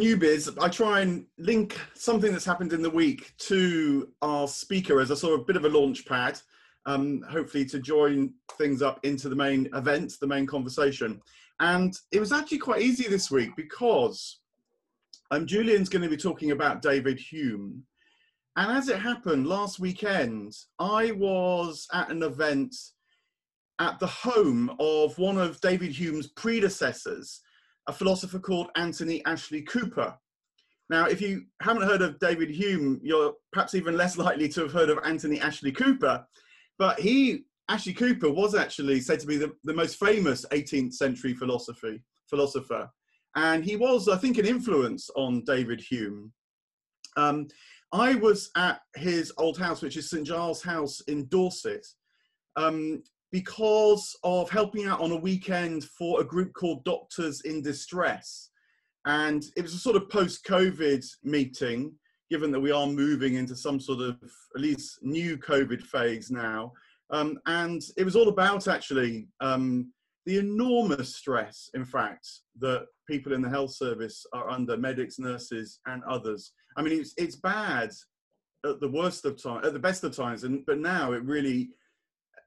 newbies, I try and link something that's happened in the week to our speaker as a sort of bit of a launch pad, um, hopefully to join things up into the main event, the main conversation. And it was actually quite easy this week because um, Julian's going to be talking about David Hume. And as it happened last weekend, I was at an event at the home of one of David Hume's predecessors, a philosopher called Anthony Ashley Cooper. Now, if you haven't heard of David Hume, you're perhaps even less likely to have heard of Anthony Ashley Cooper. But he, Ashley Cooper, was actually said to be the, the most famous 18th century philosophy, philosopher. And he was, I think, an influence on David Hume. Um, I was at his old house, which is St Giles House in Dorset, um, because of helping out on a weekend for a group called Doctors in Distress. And it was a sort of post COVID meeting, given that we are moving into some sort of at least new COVID phase now. Um, and it was all about actually um, the enormous stress, in fact, that people in the health service are under medics, nurses, and others. I mean, it's, it's bad at the worst of times, at the best of times, and but now it really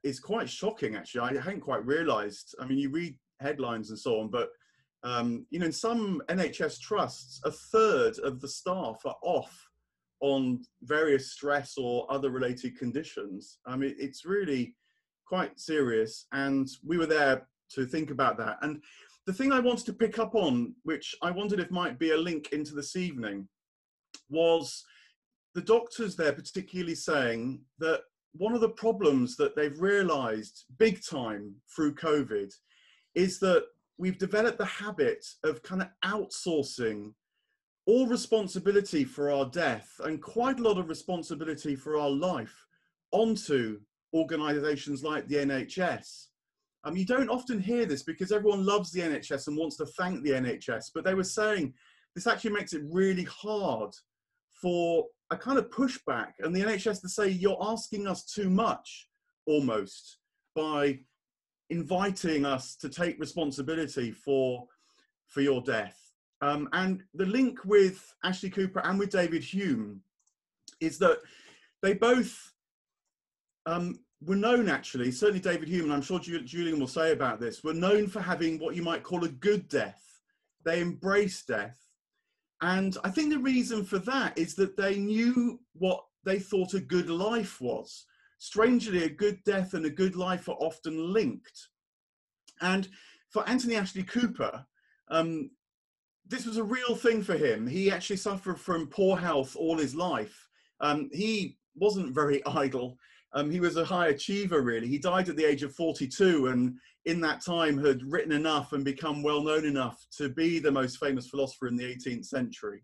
is quite shocking. Actually, I hadn't quite realised. I mean, you read headlines and so on, but um, you know, in some NHS trusts, a third of the staff are off on various stress or other related conditions. I mean, it's really quite serious, and we were there to think about that. And the thing I wanted to pick up on, which I wondered if might be a link into this evening, was the doctors there particularly saying that one of the problems that they've realized big time through COVID is that we've developed the habit of kind of outsourcing all responsibility for our death and quite a lot of responsibility for our life onto organizations like the NHS. Um, you don't often hear this because everyone loves the NHS and wants to thank the NHS, but they were saying this actually makes it really hard for a kind of pushback and the NHS to say you're asking us too much almost by inviting us to take responsibility for for your death. Um, and the link with Ashley Cooper and with David Hume is that they both um, were known actually, certainly David Hume, and I'm sure Julian will say about this, were known for having what you might call a good death. They embraced death. And I think the reason for that is that they knew what they thought a good life was. Strangely, a good death and a good life are often linked. And for Anthony Ashley Cooper, um, this was a real thing for him. He actually suffered from poor health all his life. Um, he wasn't very idle. Um, he was a high achiever, really. He died at the age of 42 and in that time had written enough and become well known enough to be the most famous philosopher in the 18th century.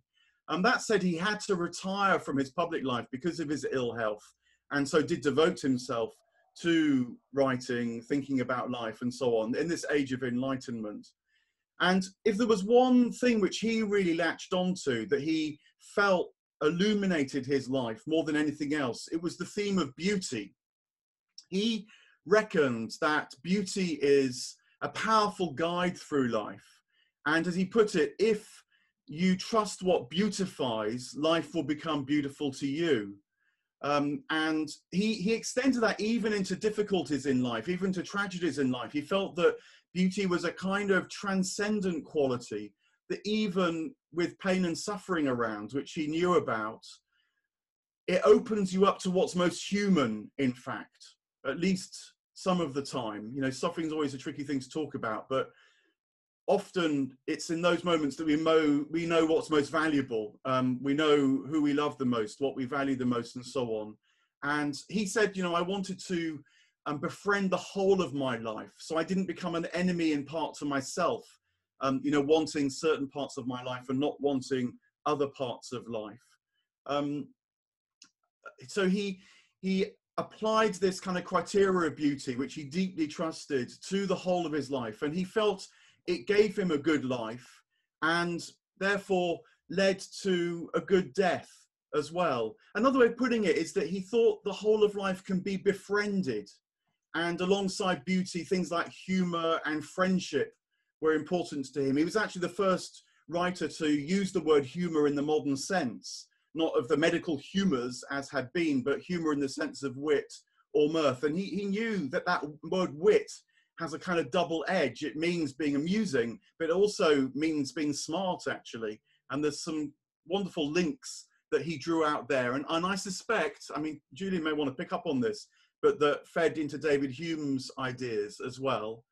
And that said, he had to retire from his public life because of his ill health and so did devote himself to writing, thinking about life, and so on in this age of enlightenment. And if there was one thing which he really latched onto that he felt illuminated his life more than anything else, it was the theme of beauty. He reckoned that beauty is a powerful guide through life. And as he put it, if you trust what beautifies, life will become beautiful to you. Um, and he, he extended that even into difficulties in life, even to tragedies in life. He felt that beauty was a kind of transcendent quality that even with pain and suffering around, which he knew about, it opens you up to what's most human, in fact, at least some of the time. You know, suffering is always a tricky thing to talk about, but often it's in those moments that we know we know what's most valuable. Um, we know who we love the most, what we value the most, and so on. And he said, you know, I wanted to um, befriend the whole of my life, so I didn't become an enemy in part to myself. Um, you know, wanting certain parts of my life and not wanting other parts of life. Um, so he he applied this kind of criteria of beauty, which he deeply trusted, to the whole of his life, and he felt it gave him a good life and therefore led to a good death as well. Another way of putting it is that he thought the whole of life can be befriended. And alongside beauty, things like humor and friendship were important to him. He was actually the first writer to use the word humor in the modern sense, not of the medical humors as had been, but humor in the sense of wit or mirth. And he, he knew that that word wit has a kind of double edge. It means being amusing, but it also means being smart, actually. And there's some wonderful links that he drew out there. And, and I suspect, I mean, Julian may want to pick up on this, but that fed into David Hume's ideas as well.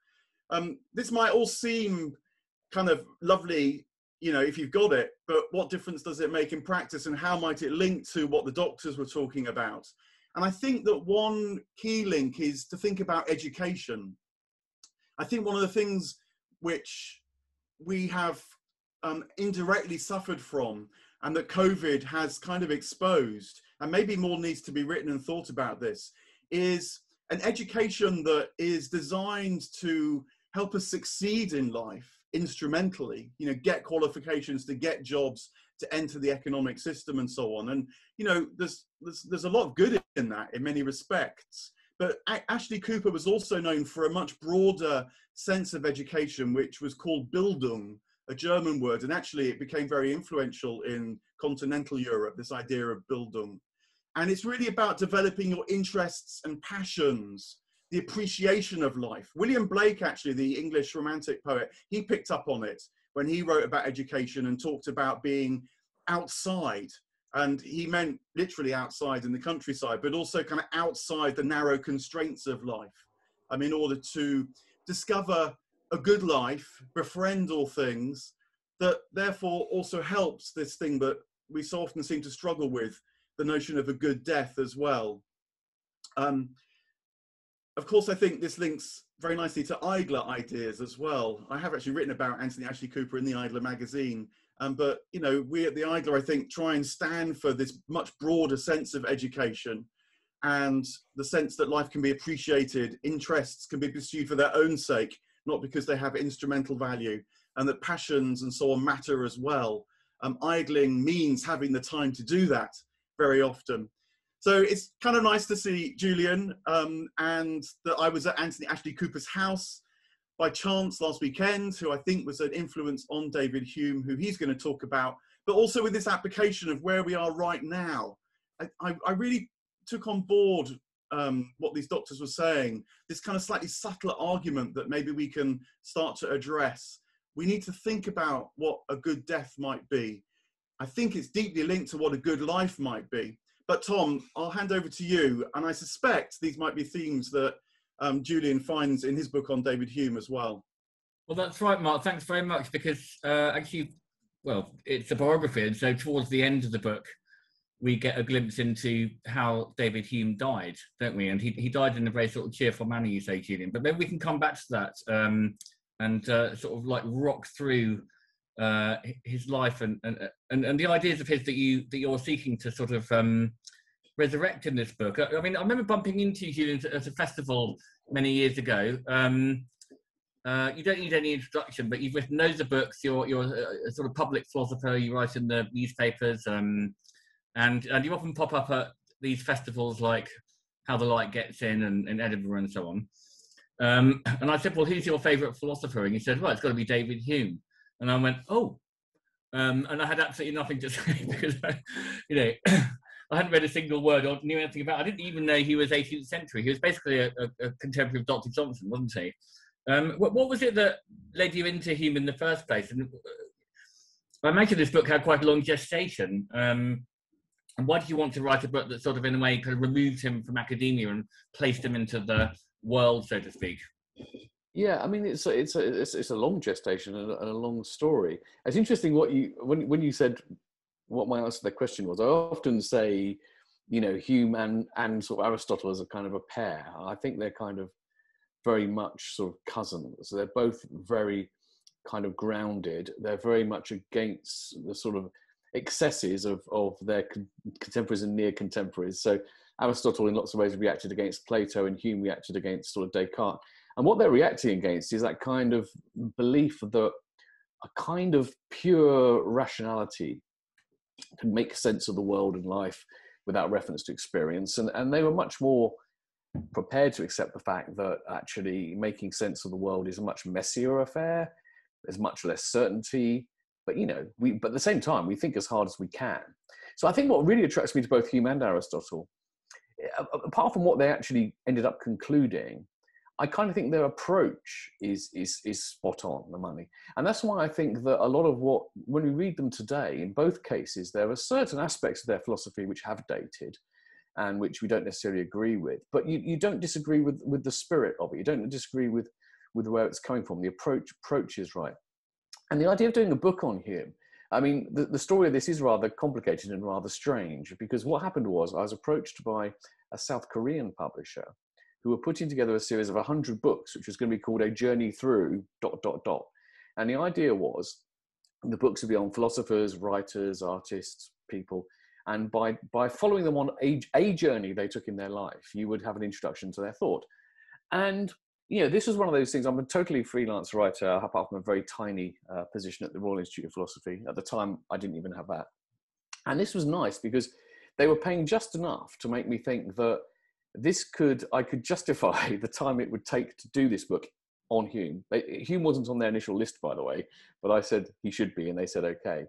Um, this might all seem kind of lovely, you know, if you've got it, but what difference does it make in practice and how might it link to what the doctors were talking about? And I think that one key link is to think about education. I think one of the things which we have um, indirectly suffered from and that COVID has kind of exposed, and maybe more needs to be written and thought about this, is an education that is designed to help us succeed in life instrumentally, you know, get qualifications to get jobs, to enter the economic system and so on. And, you know, there's, there's, there's a lot of good in that in many respects. But Ashley Cooper was also known for a much broader sense of education, which was called Bildung, a German word. And actually, it became very influential in continental Europe, this idea of Bildung. And it's really about developing your interests and passions, the appreciation of life. William Blake, actually, the English romantic poet, he picked up on it when he wrote about education and talked about being outside and he meant literally outside in the countryside, but also kind of outside the narrow constraints of life. Um, in order to discover a good life, befriend all things, that therefore also helps this thing that we so often seem to struggle with, the notion of a good death as well. Um, of course, I think this links very nicely to Idler ideas as well. I have actually written about Anthony Ashley Cooper in the Idler magazine, um, but you know, we at the Idler, I think, try and stand for this much broader sense of education and the sense that life can be appreciated, interests can be pursued for their own sake, not because they have instrumental value, and that passions and so on matter as well. Um, idling means having the time to do that very often. So it's kind of nice to see Julian, um, and that I was at Anthony Ashley Cooper's house by chance last weekend, who I think was an influence on David Hume, who he's going to talk about, but also with this application of where we are right now. I, I, I really took on board um, what these doctors were saying, this kind of slightly subtler argument that maybe we can start to address. We need to think about what a good death might be. I think it's deeply linked to what a good life might be. But Tom, I'll hand over to you, and I suspect these might be themes that um, Julian finds in his book on David Hume as well. Well, that's right, Mark. Thanks very much. Because uh, actually, well, it's a biography, and so towards the end of the book, we get a glimpse into how David Hume died, don't we? And he, he died in a very sort of cheerful manner, you say, Julian. But maybe we can come back to that um, and uh, sort of like rock through uh, his life and, and and and the ideas of his that you that you're seeking to sort of um, resurrect in this book. I, I, mean, I remember bumping into you at a festival many years ago. Um, uh, you don't need any introduction, but you've written loads of books. You're you're a, sort of public philosopher. You write in the newspapers. Um, and and you often pop up at these festivals like How the Light Gets In and, in Edinburgh and so on. Um, and I said, well, who's your favourite philosopher? And he said, well, it's got to be David Hume. And I went, oh. Um, and I had absolutely nothing to say because, I, you know, I hadn't read a single word or knew anything about. I didn't even know he was 18th century. He was basically a, a, a contemporary of Dr. Johnson, wasn't he? Um, what, what, was it that led you into him in the first place? And uh, I imagine this book had quite a long gestation. Um, and why did you want to write a book that sort of, in a way, kind of removed him from academia and placed him into the world, so to speak? Yeah, I mean, it's a, it's a, it's, it's a long gestation and a, and a, long story. It's interesting what you when when you said what my answer to that question was. I often say, you know, Hume and and sort of Aristotle as a kind of a pair. I think they're kind of very much sort of cousins. They're both very kind of grounded. They're very much against the sort of excesses of, of their con- contemporaries and near contemporaries. So Aristotle, in lots of ways, reacted against Plato, and Hume reacted against sort of Descartes. And what they're reacting against is that kind of belief that a kind of pure rationality can make sense of the world and life without reference to experience. And, and they were much more prepared to accept the fact that actually making sense of the world is a much messier affair. There's much less certainty but you know, we but at the same time we think as hard as we can. So I think what really attracts me to both Hume and Aristotle, apart from what they actually ended up concluding, I kind of think their approach is is is spot on the money, and that's why I think that a lot of what when we read them today, in both cases, there are certain aspects of their philosophy which have dated, and which we don't necessarily agree with. But you, you don't disagree with with the spirit of it. You don't disagree with with where it's coming from. The approach approach is right, and the idea of doing a book on him. I mean, the, the story of this is rather complicated and rather strange because what happened was I was approached by a South Korean publisher who were putting together a series of 100 books, which was going to be called A Journey Through dot, dot, dot. And the idea was the books would be on philosophers, writers, artists, people. And by, by following them on a, a journey they took in their life, you would have an introduction to their thought. And you know, this was one of those things. I'm a totally freelance writer, apart from a very tiny uh, position at the Royal Institute of Philosophy. At the time, I didn't even have that. And this was nice because they were paying just enough to make me think that this could I could justify the time it would take to do this book on Hume. They, Hume wasn't on their initial list, by the way, but I said he should be, and they said okay.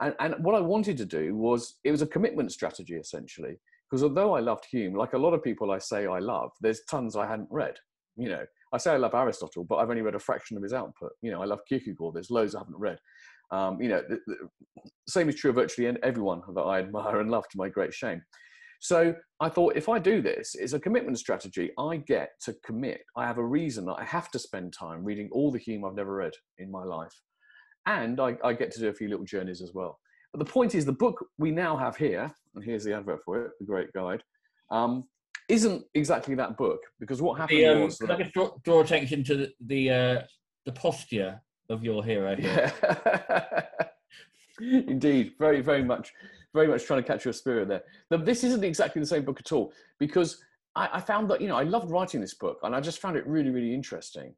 And, and what I wanted to do was it was a commitment strategy essentially, because although I loved Hume, like a lot of people I say I love, there's tons I hadn't read. You know, I say I love Aristotle, but I've only read a fraction of his output. You know, I love Kierkegaard. There's loads I haven't read. Um, you know, the, the, same is true of virtually everyone that I admire and love to my great shame. So I thought if I do this, it's a commitment strategy. I get to commit. I have a reason that I have to spend time reading all the Hume I've never read in my life. And I, I get to do a few little journeys as well. But the point is, the book we now have here, and here's the advert for it, the Great Guide, um, isn't exactly that book because what happened the, um, was. Can I just draw, draw, attention to the the, uh, the posture of your hero here? Yeah. Indeed, very, very much very much trying to catch your spirit there. But this isn't exactly the same book at all because I, I found that you know I loved writing this book and I just found it really really interesting.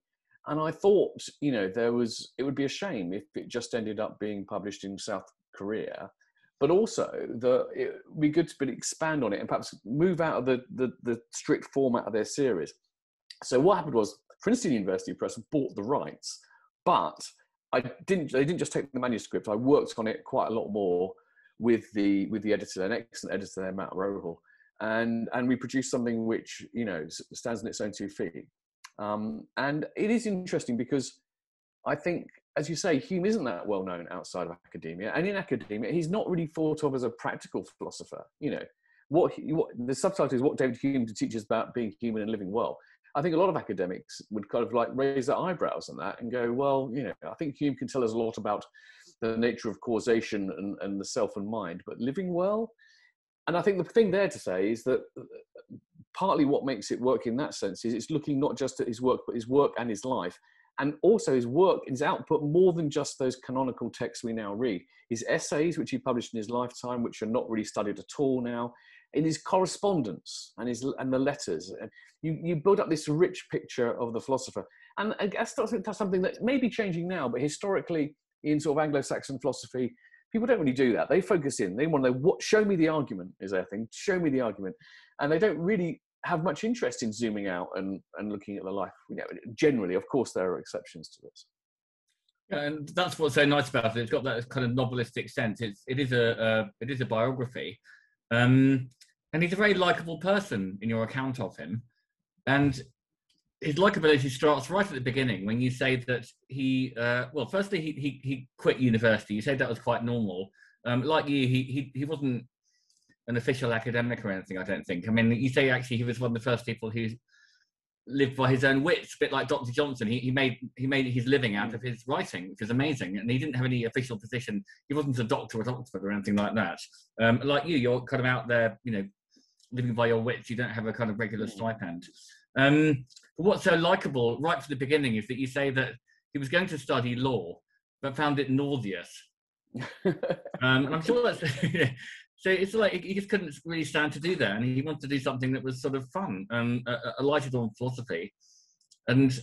And I thought you know there was it would be a shame if it just ended up being published in South Korea but also the it would be good to expand on it and perhaps move out of the, the, the, strict format of their series. So what happened was Princeton University Press bought the rights, but I didn't. They didn't just take the manuscript. I worked on it quite a lot more with the with the editor, an excellent editor there, Matt Rohal, and and we produced something which you know stands on its own two feet. Um, and it is interesting because I think, as you say, Hume isn't that well known outside of academia, and in academia, he's not really thought of as a practical philosopher. You know, what, he, what the subtitle is what David Hume teaches about being human and living well. I think a lot of academics would kind of like raise their eyebrows on that and go, well, you know, I think Hume can tell us a lot about the nature of causation and, and the self and mind, but living well. And I think the thing there to say is that uh, partly what makes it work in that sense is it's looking not just at his work, but his work and his life. And also his work, his output, more than just those canonical texts we now read. His essays, which he published in his lifetime, which are not really studied at all now, in his correspondence and his and the letters. And you, you build up this rich picture of the philosopher. And I guess that's, that's something that may be changing now, but historically in sort of Anglo-Saxon philosophy, people don't really do that. They focus in. They want to know what. Show me the argument is their thing. Show me the argument, and they don't really have much interest in zooming out and and looking at the life. You know, generally, of course, there are exceptions to this. And that's what's so nice about it. It's got that kind of novelistic sense. It's it is a uh, it is a biography, um, and he's a very likable person in your account of him. And his likability starts right at the beginning when you say that he uh, well firstly he, he, he quit university. You said that was quite normal. Um, like you he, he he wasn't an official academic or anything i don't think. I mean you say actually he was one of the first people who lived by his own wits a bit like dr johnson. He, he made he made his living out of his writing which is amazing and he didn't have any official position. He wasn't a doctor at oxford or anything like that. Um, like you you're kind of out there you know living by your wits. You don't have a kind of regular mm. stipend. Um, but what's so likable right from the beginning is that you say that he was going to study law, but found it nauseous. um, and I'm sure that's so. It's like he just couldn't really stand to do that, and he wanted to do something that was sort of fun, um, a, a lighted on philosophy, and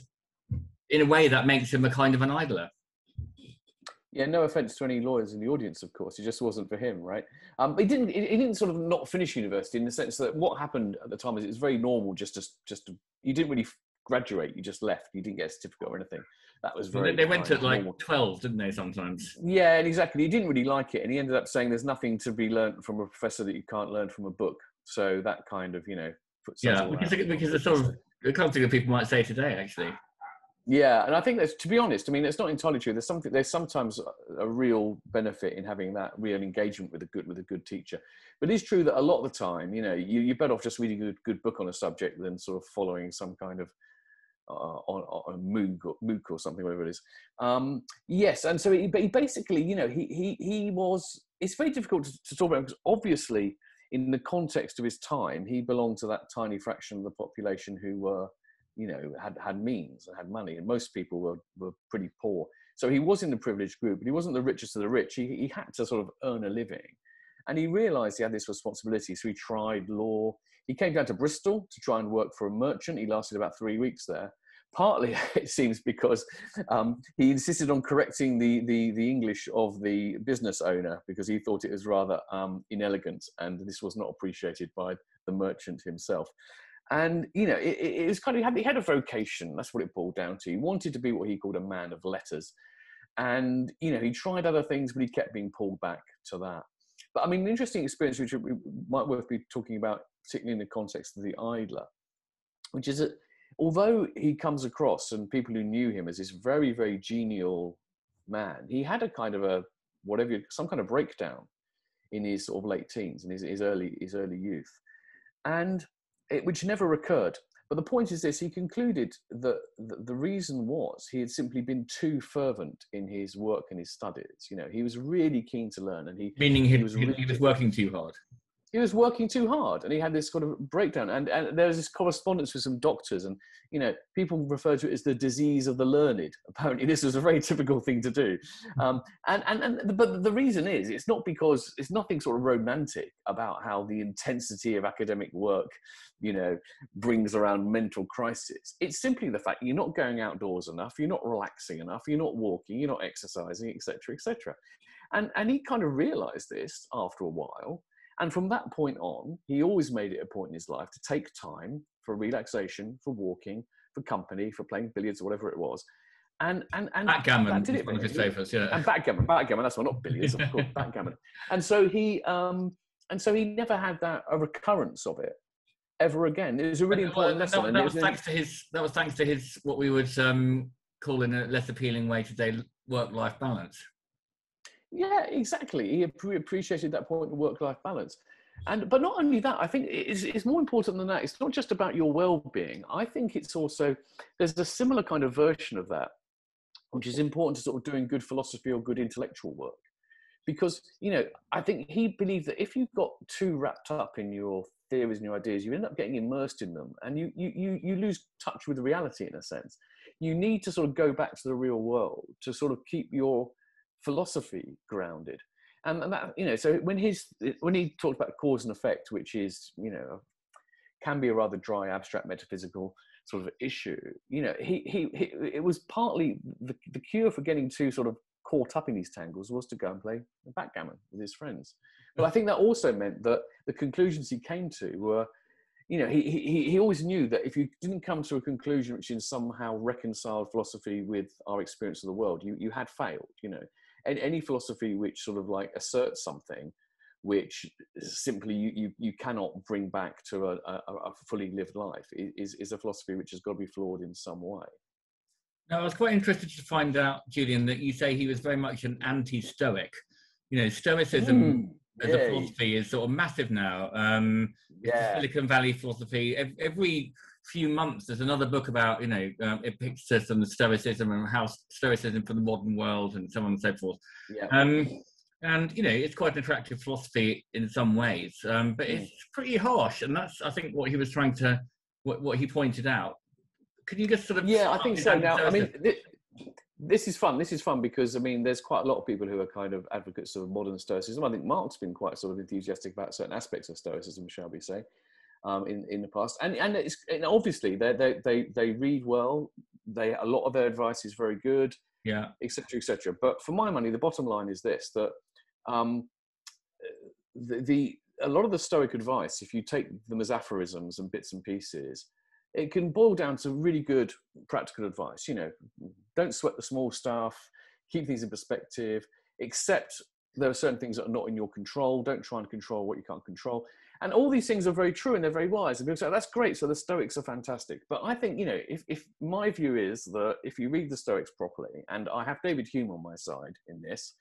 in a way that makes him a kind of an idler. Yeah, no offense to any lawyers in the audience, of course. It just wasn't for him, right? Um, he didn't. He didn't sort of not finish university in the sense that what happened at the time is it was very normal. Just to, just to, you didn't really graduate. You just left. You didn't get a certificate or anything. That was very. They, they went at like normal. 12, didn't they, sometimes? Yeah, and exactly. He didn't really like it, and he ended up saying, "There's nothing to be learnt from a professor that you can't learn from a book." So that kind of, you know, puts Yeah, because, because it's sort of the kind of thing that people might say today, actually. Yeah, and I think that's to be honest. I mean, it's not entirely true. There's something. There's sometimes a- real benefit in having that real engagement with a good with a good teacher. But it's true that a lot of the time, you know, you, you're better off just reading a good, good book on a subject than sort of following some kind of uh, on, on a MOOC or, MOOC or something, whatever it is. Um, yes, and so he, he basically, you know, he he he was. It's very difficult to, to talk about because obviously, in the context of his time, he belonged to that tiny fraction of the population who were you know had had means and had money and most people were were pretty poor. So he was in the privileged group but he wasn't the richest of the rich. He, he had to sort of earn a living. And he realized he had this responsibility so he tried law. He came down to bristol to try and work for a merchant. He lasted about three weeks there. Partly it seems because um, he insisted on correcting the, the the english of the business owner because he thought it was rather um, inelegant and this was not appreciated by the merchant himself and you know it, it was kind of he had, he had a vocation that's what it boiled down to. He wanted to be what he called a man of letters. And you know he tried other things but he kept being pulled back to that. But i mean an interesting experience which might worth be talking about particularly in the context of the idler which is that although he comes across and people who knew him as this very very genial man he had a kind of a whatever some kind of breakdown in his sort of late teens and his, his early his early youth. And it, which never occurred. But the point is this: he concluded that the, reason was he had simply been too fervent in his work and his studies. You know, he was really keen to learn, and he Meaning he, He was really he was working too hard. He was working too hard, and he had this sort of breakdown. And and there was this correspondence with some doctors, and you know, people refer to it as the disease of the learned. Apparently, this was a very typical thing to do. Um, and, and and but the reason is, it's not because it's nothing sort of romantic about how the intensity of academic work, you know, brings around mental crisis. It's simply the fact you're not going outdoors enough, you're not relaxing enough, you're not walking, you're not exercising, etc., etc. And and he kind of realised this after a while. And from that point on, he always made it a point in his life to take time for relaxation, for walking, for company, for playing billiards or whatever it was. And and and Backgammon that did it one of his favourites, yeah. And backgammon, backgammon. That's one, not billiards, of course, backgammon. And so he um and so he never had that a recurrence of it ever again. It was a really And, well, important that- lesson. That, that was was- thanks to his. That was thanks to his what we would um, call in a less appealing way today work-life balance. Yeah, exactly. He appreciated that point of work-life balance, and but not only that, I think it's, it's more important than that. It's not just about your well-being. I think it's also there's a similar kind of version of that, which is important to sort of doing good philosophy or good intellectual work, because you know I think he believed that if you got too wrapped up in your theories and your ideas, you end up getting immersed in them, and you you you, you lose touch with reality in a sense. You need to sort of go back to the real world to sort of keep your philosophy grounded. And, that you know so when his when he talked about cause and effect which is you know can be a rather dry abstract metaphysical sort of issue you know he he, he it was partly the, the cure for getting too sort of caught up in these tangles was to go and play backgammon with his friends. But i think that also meant that the conclusions he came to were you know he, he he always knew that if you didn't come to a conclusion which in somehow reconciled philosophy with our experience of the world you you had failed you know and any philosophy which sort of like asserts something which simply you, you, you cannot bring back to a, a, a fully lived life is, is a philosophy which has got to be flawed in some way. Now, I was quite interested to find out, Julian, that you say he was very much an anti-Stoic. You know, Stoicism Mm, as a philosophy is sort of massive now. Um, yeah, Silicon Valley philosophy. Every few months, there's another book about, you know, um, Epictetus and Stoicism and how Stoicism for the modern world and so on and so forth. yeah. Um, and you know, it's quite an attractive philosophy in some ways, um, but Mm. it's pretty harsh, and that's I think what he was trying to, what, what he pointed out. Could you just sort of? yeah, I think so. Now, I mean, thi- this is fun. This is fun because I mean, there's quite a lot of people who are kind of advocates of modern Stoicism. I think Mark's been quite sort of enthusiastic about certain aspects of Stoicism, shall we say, um, in in the past. And and, it's, and obviously they they they they read well. They a lot of their advice is very good. yeah, etc., etc. But for my money, the bottom line is this: that um, the, the a lot of the Stoic advice, if you take them as aphorisms and bits and pieces, it can boil down to really good practical advice. You know, don't sweat the small stuff, keep things in perspective, accept there are certain things that are not in your control. Don't try and control what you can't control. And all these things are very true and they're very wise. And people say, that's great. So the Stoics are fantastic. But I think, you know, if, if my view is that if you read the Stoics properly, and I have David Hume on my side in this,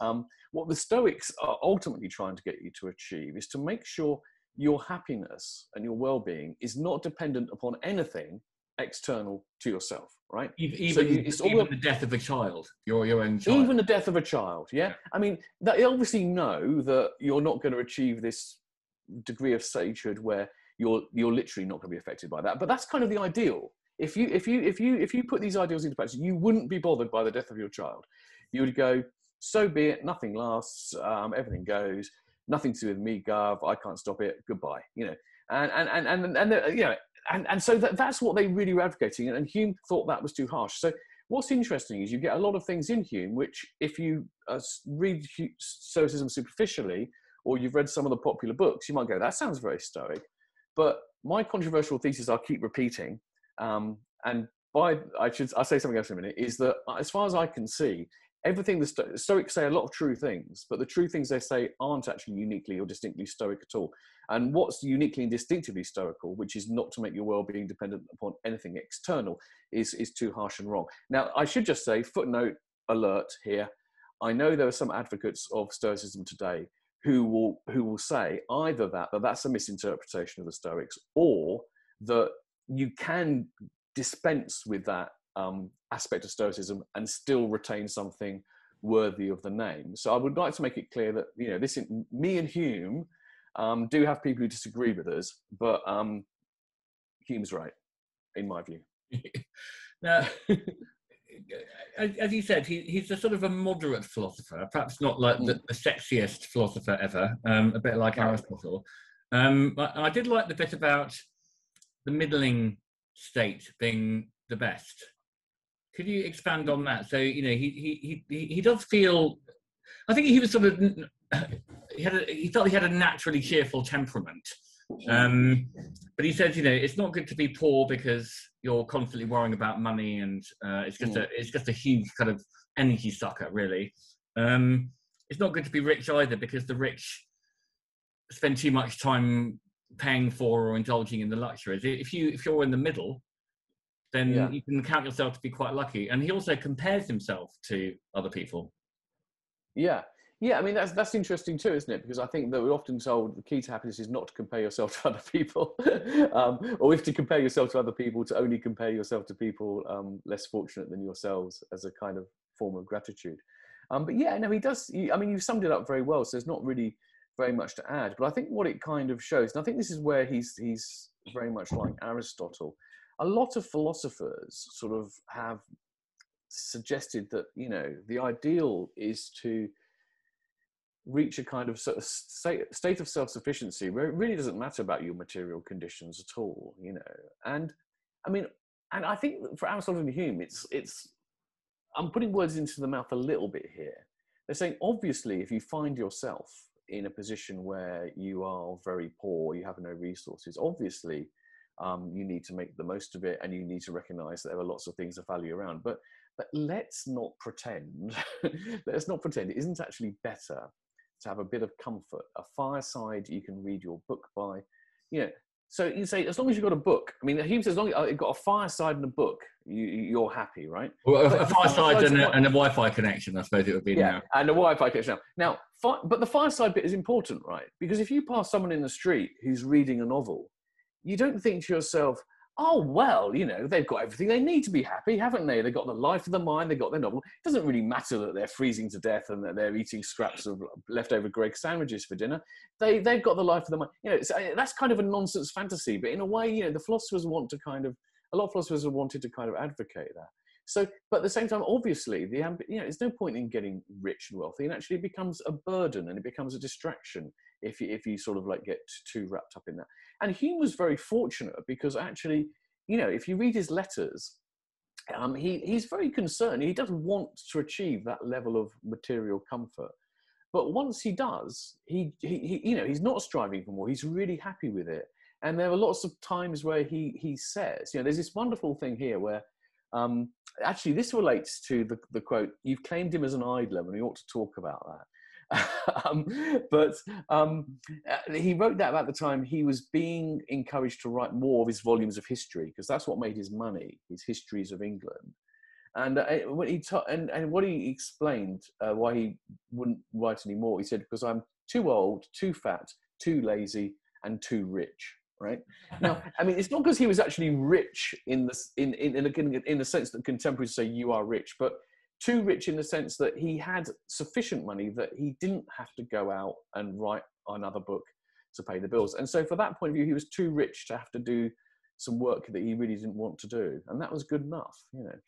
um, what the Stoics are ultimately trying to get you to achieve is to make sure your happiness and your well being is not dependent upon anything external to yourself, right? Even, so you, it's even all, the death of a child, your your own child. Even the death of a child, yeah. yeah. I mean, they obviously know that you're not going to achieve this degree of sagehood where you're you're literally not going to be affected by that. But that's kind of the ideal. If you if you if you if you put these ideals into practice, you wouldn't be bothered by the death of your child. You would go, so be it. Nothing lasts. Um, everything goes. Nothing to do with me, Gov. I can't stop it. Goodbye. You know. And and and and, and, and you know and, and so that, that's what they really were advocating. And, Hume thought that was too harsh. So what's interesting is you get a lot of things in Hume, which if you uh, read Stoicism superficially, or you've read some of the popular books, you might go, that sounds very Stoic. But my controversial thesis I'll keep repeating, um, and by I should I'll say something else in a minute, is that as far as I can see, everything the Sto- Stoics say a lot of true things, but the true things they say aren't actually uniquely or distinctly Stoic at all. And what's uniquely and distinctively Stoical, which is not to make your well-being dependent upon anything external, is is too harsh and wrong. Now, I should just say, footnote alert here. I know there are some advocates of Stoicism today who will who will say either that that that's a misinterpretation of the Stoics, or that you can dispense with that um, aspect of Stoicism and still retain something worthy of the name. So I would like to make it clear that you know this me and Hume um, do have people who disagree with us, but um, Hume's right, in my view. now, as you said, he, he's a sort of a moderate philosopher, perhaps not like the, mm. the sexiest philosopher ever, um, a bit like Aristotle. Um, but I did like the bit about the middling state being the best. Could you expand on that? So you know, he he he he does feel. I think he was sort of he had a, he felt he had a naturally cheerful temperament. Um, but he says, you know, it's not good to be poor because you're constantly worrying about money, and uh, it's just a it's just a huge kind of energy sucker, really. Um, it's not good to be rich either because the rich spend too much time paying for or indulging in the luxuries. If you if you're in the middle, then yeah. you can count yourself to be quite lucky. And he also compares himself to other people. Yeah. Yeah, I mean that's that's interesting too, isn't it? Because I think that we're often told the key to happiness is not to compare yourself to other people, um, or if to compare yourself to other people, to only compare yourself to people um, less fortunate than yourselves as a kind of form of gratitude. Um, but yeah, no, he does. He, I mean, you summed it up very well. So there's not really very much to add. But I think what it kind of shows, and I think this is where he's he's very much like Aristotle, a lot of philosophers sort of have suggested that you know the ideal is to reach a kind of sort of state of self-sufficiency where it really doesn't matter about your material conditions at all you know? And i mean and i think for aristotle and hume it's it's i'm putting words into the mouth a little bit here. They're saying obviously if you find yourself in a position where you are very poor you have no resources obviously um, you need to make the most of it and you need to recognize that there are lots of things of value around. But but let's not pretend let's not pretend it isn't actually better to have a bit of comfort. A fireside you can read your book by. You know so you say as long as you've got a book i mean hume says as long as uh, you've got a fireside and a book you, are happy right? Well, a, a fireside and a, and a, wi-fi connection i suppose it would be yeah now. and a wi-fi connection. Now fi- but the fireside bit is important right? Because if you pass someone in the street who's reading a novel you don't think to yourself, oh, well, you know, they've got everything they need to be happy, haven't they? They've got the life of the mind, they've got their novel. It doesn't really matter that they're freezing to death and that they're eating scraps of leftover Greg sandwiches for dinner. They, they've got the life of the mind. You know, uh, that's kind of a nonsense fantasy, but in a way, you know, the philosophers want to kind of, a lot of philosophers have wanted to kind of advocate that. So, but at the same time, obviously, the you know, there's no point in getting rich and wealthy, and actually, it becomes a burden and it becomes a distraction if you, if you sort of like get too wrapped up in that. And Hume was very fortunate because actually, you know, if you read his letters, um, he, he's very concerned. He doesn't want to achieve that level of material comfort. But once he does, he, he, he, you know, he's not striving for more. He's really happy with it. and there are lots of times where he he says, you know, there's this wonderful thing here where um, actually this relates to the, the quote, "You've claimed him as an idler, and we ought to talk about that." um, but um, uh, he wrote that about the time he was being encouraged to write more of his volumes of history because that's what made his money, his histories of England. And uh, when he ta- and, and what he explained uh, why he wouldn't write anymore, he said, "Because I'm too old, too fat, too lazy, and too rich." Right now, I mean, it's not because he was actually rich in the in in in, a, in the sense that contemporaries say you are rich, but too rich in the sense that he had sufficient money that he didn't have to go out and write another book to pay the bills. And so, for that point of view, he was too rich to have to do some work that he really didn't want to do, and that was good enough, you know.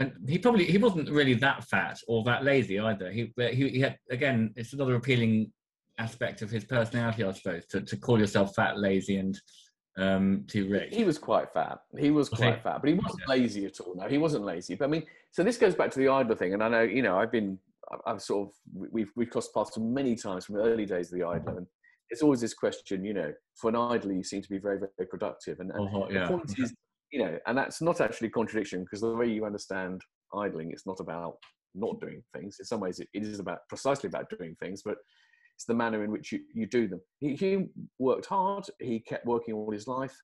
And he probably he wasn't really that fat or that lazy either. He he, he had again, it's another appealing aspect of his personality, I suppose, to, to call yourself fat, lazy, and um, too rich. He was quite fat. He was quite okay. fat, but he wasn't lazy at all. No, he wasn't lazy. But I mean, so this goes back to the idler thing, and I know you know I've been I've sort of we've we've crossed paths many times from the early days of the idler, and it's always this question, you know, for an idler you seem to be very very productive, and, and oh, yeah. the point is, you know, and that's not actually a contradiction because the way you understand idling, it's not about not doing things. In some ways, it, it is about precisely about doing things, but it's the manner in which you, you do them. He, he worked hard. He kept working all his life.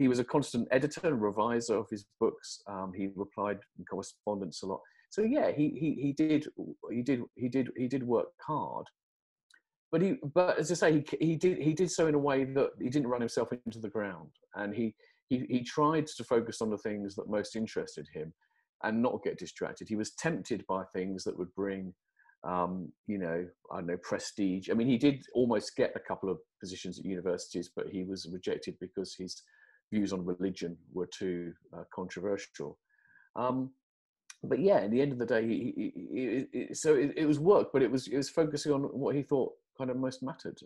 He was a constant editor and reviser of his books. Um, he replied in correspondence a lot. So yeah, he, he, he did he did he did he did work hard, but he but as I say he, he did he did so in a way that he didn't run himself into the ground, and he he he tried to focus on the things that most interested him, and not get distracted. He was tempted by things that would bring um, you know, I don't know, prestige. I mean, he did almost get a couple of positions at universities, but he was rejected because his views on religion were too uh, controversial. Um, but yeah, at the end of the day, he, he, he, so it, it, was work, but it was it was focusing on what he thought kind of most mattered.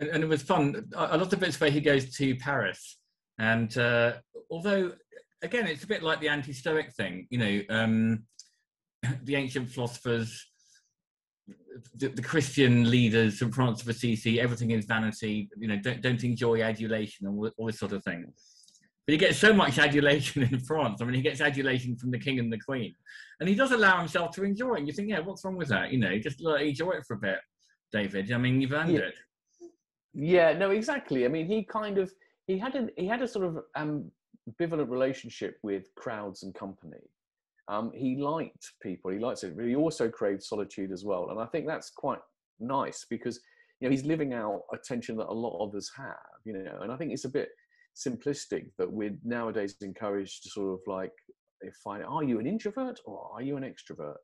And, and it was fun. A lot of bits where he goes to Paris, and uh, although again, it's a bit like the anti-Stoic thing, you know, um, the ancient philosophers the, the, Christian leaders from Francis of Assisi, everything is vanity, you know, don't, don't enjoy adulation and all, all, this sort of thing. But he gets so much adulation in France. I mean, he gets adulation from the king and the queen. And he does allow himself to enjoy it. And you think, yeah, what's wrong with that? You know, just like, enjoy it for a bit, David. I mean, you've earned yeah. it. Yeah, no, exactly. I mean, he kind of, he had a, he had a sort of um, ambivalent relationship with crowds and company. Um, he liked people. He liked it. But he also craved solitude as well, and I think that's quite nice because you know he's living out a tension that a lot of us have. You know, and I think it's a bit simplistic that we're nowadays encouraged to sort of like if find are you an introvert or are you an extrovert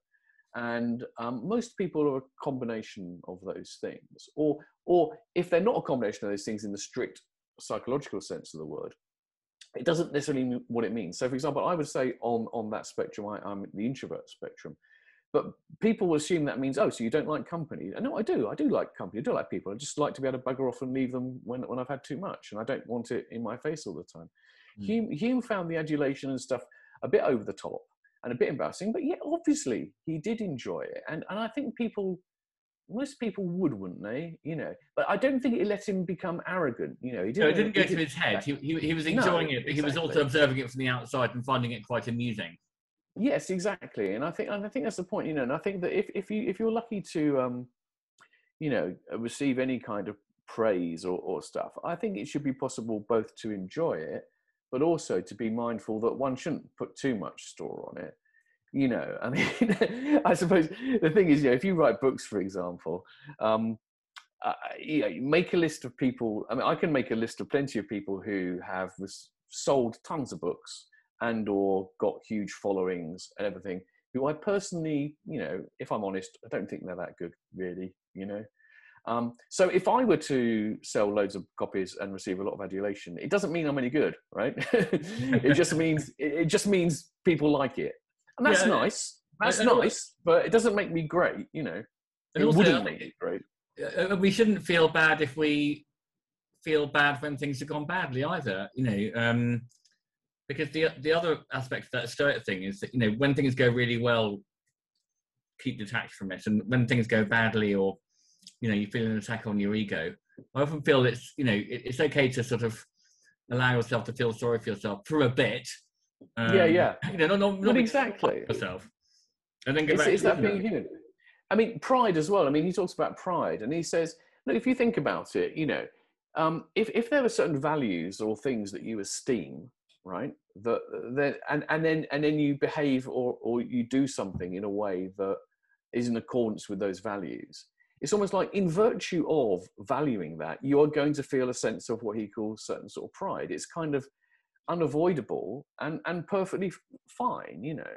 and um, most people are a combination of those things or or if they're not a combination of those things in the strict psychological sense of the word it doesn't necessarily mean what it means. So, for example, I would say on on that spectrum, I, am the introvert spectrum. But people assume that means, oh, so you don't like company. And no, I do. I do like company. I do like people. I just like to be able to bugger off and leave them when, when I've had too much. And I don't want it in my face all the time. Mm. Hume, Hume found the adulation and stuff a bit over the top and a bit embarrassing. But yeah, obviously, he did enjoy it. And, and I think people most people would, wouldn't they? You know, but I don't think it let him become arrogant. You know, he didn't. No, it didn't go to his head. He, he, he was enjoying no, it, but exactly. he was also observing it from the outside and finding it quite amusing. Yes, exactly, and I think and I think that's the point. You know, and I think that if if you if you're lucky to, um, you know, receive any kind of praise or, or stuff, I think it should be possible both to enjoy it, but also to be mindful that one shouldn't put too much store on it you know i mean i suppose the thing is you know if you write books for example um uh, you know, make a list of people i mean i can make a list of plenty of people who have sold tons of books and or got huge followings and everything who i personally you know if i'm honest i don't think they're that good really you know um, so if I were to sell loads of copies and receive a lot of adulation, it doesn't mean I'm any good, right? it just means it just means people like it, and that's yeah, nice. That's nice, but it doesn't make me great. You know, it also, wouldn't make it great. Uh, we shouldn't feel bad if we feel bad when things have gone badly either. You know, um, because the the other aspect of that stoic thing is that you know when things go really well, keep detached from it, and when things go badly or you know you feel an attack on your ego, I often feel it's you know it, it's okay to sort of allow yourself to feel sorry for yourself for a bit. Um, yeah, yeah. You know, not, not, not exactly yourself, and then go it's, back. It's that being human. I mean, pride as well. I mean, he talks about pride, and he says, look, if you think about it, you know, um, if if there are certain values or things that you esteem, right, that that and and then and then you behave or or you do something in a way that is in accordance with those values. It's almost like, in virtue of valuing that, you are going to feel a sense of what he calls certain sort of pride. It's kind of unavoidable and and perfectly fine, you know.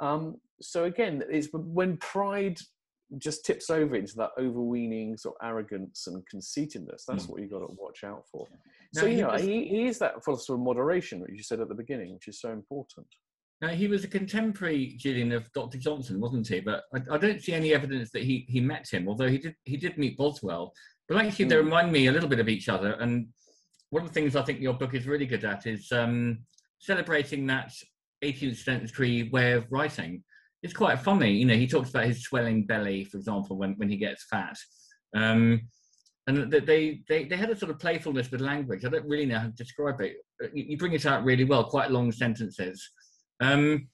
Um, so again, it's when pride just tips over into that overweening sort of arrogance and conceitedness. That's mm. what you got to watch out for. Now, so you know, was, he, he is that philosopher of moderation, which you said at the beginning, which is so important. Now he was a contemporary, Julian, of Dr. Johnson, wasn't he? But I, I, don't see any evidence that he, he met him, although he did he did meet Boswell. But actually, mm. they remind me a little bit of each other. And one of the things I think your book is really good at is um, celebrating that 18th century way of writing it's quite funny. You know, he talks about his swelling belly, for example, when, when he gets fat. Um, and they, they, they had a sort of playfulness with language. I don't really know how to describe it. You bring it out really well, quite long sentences. Um,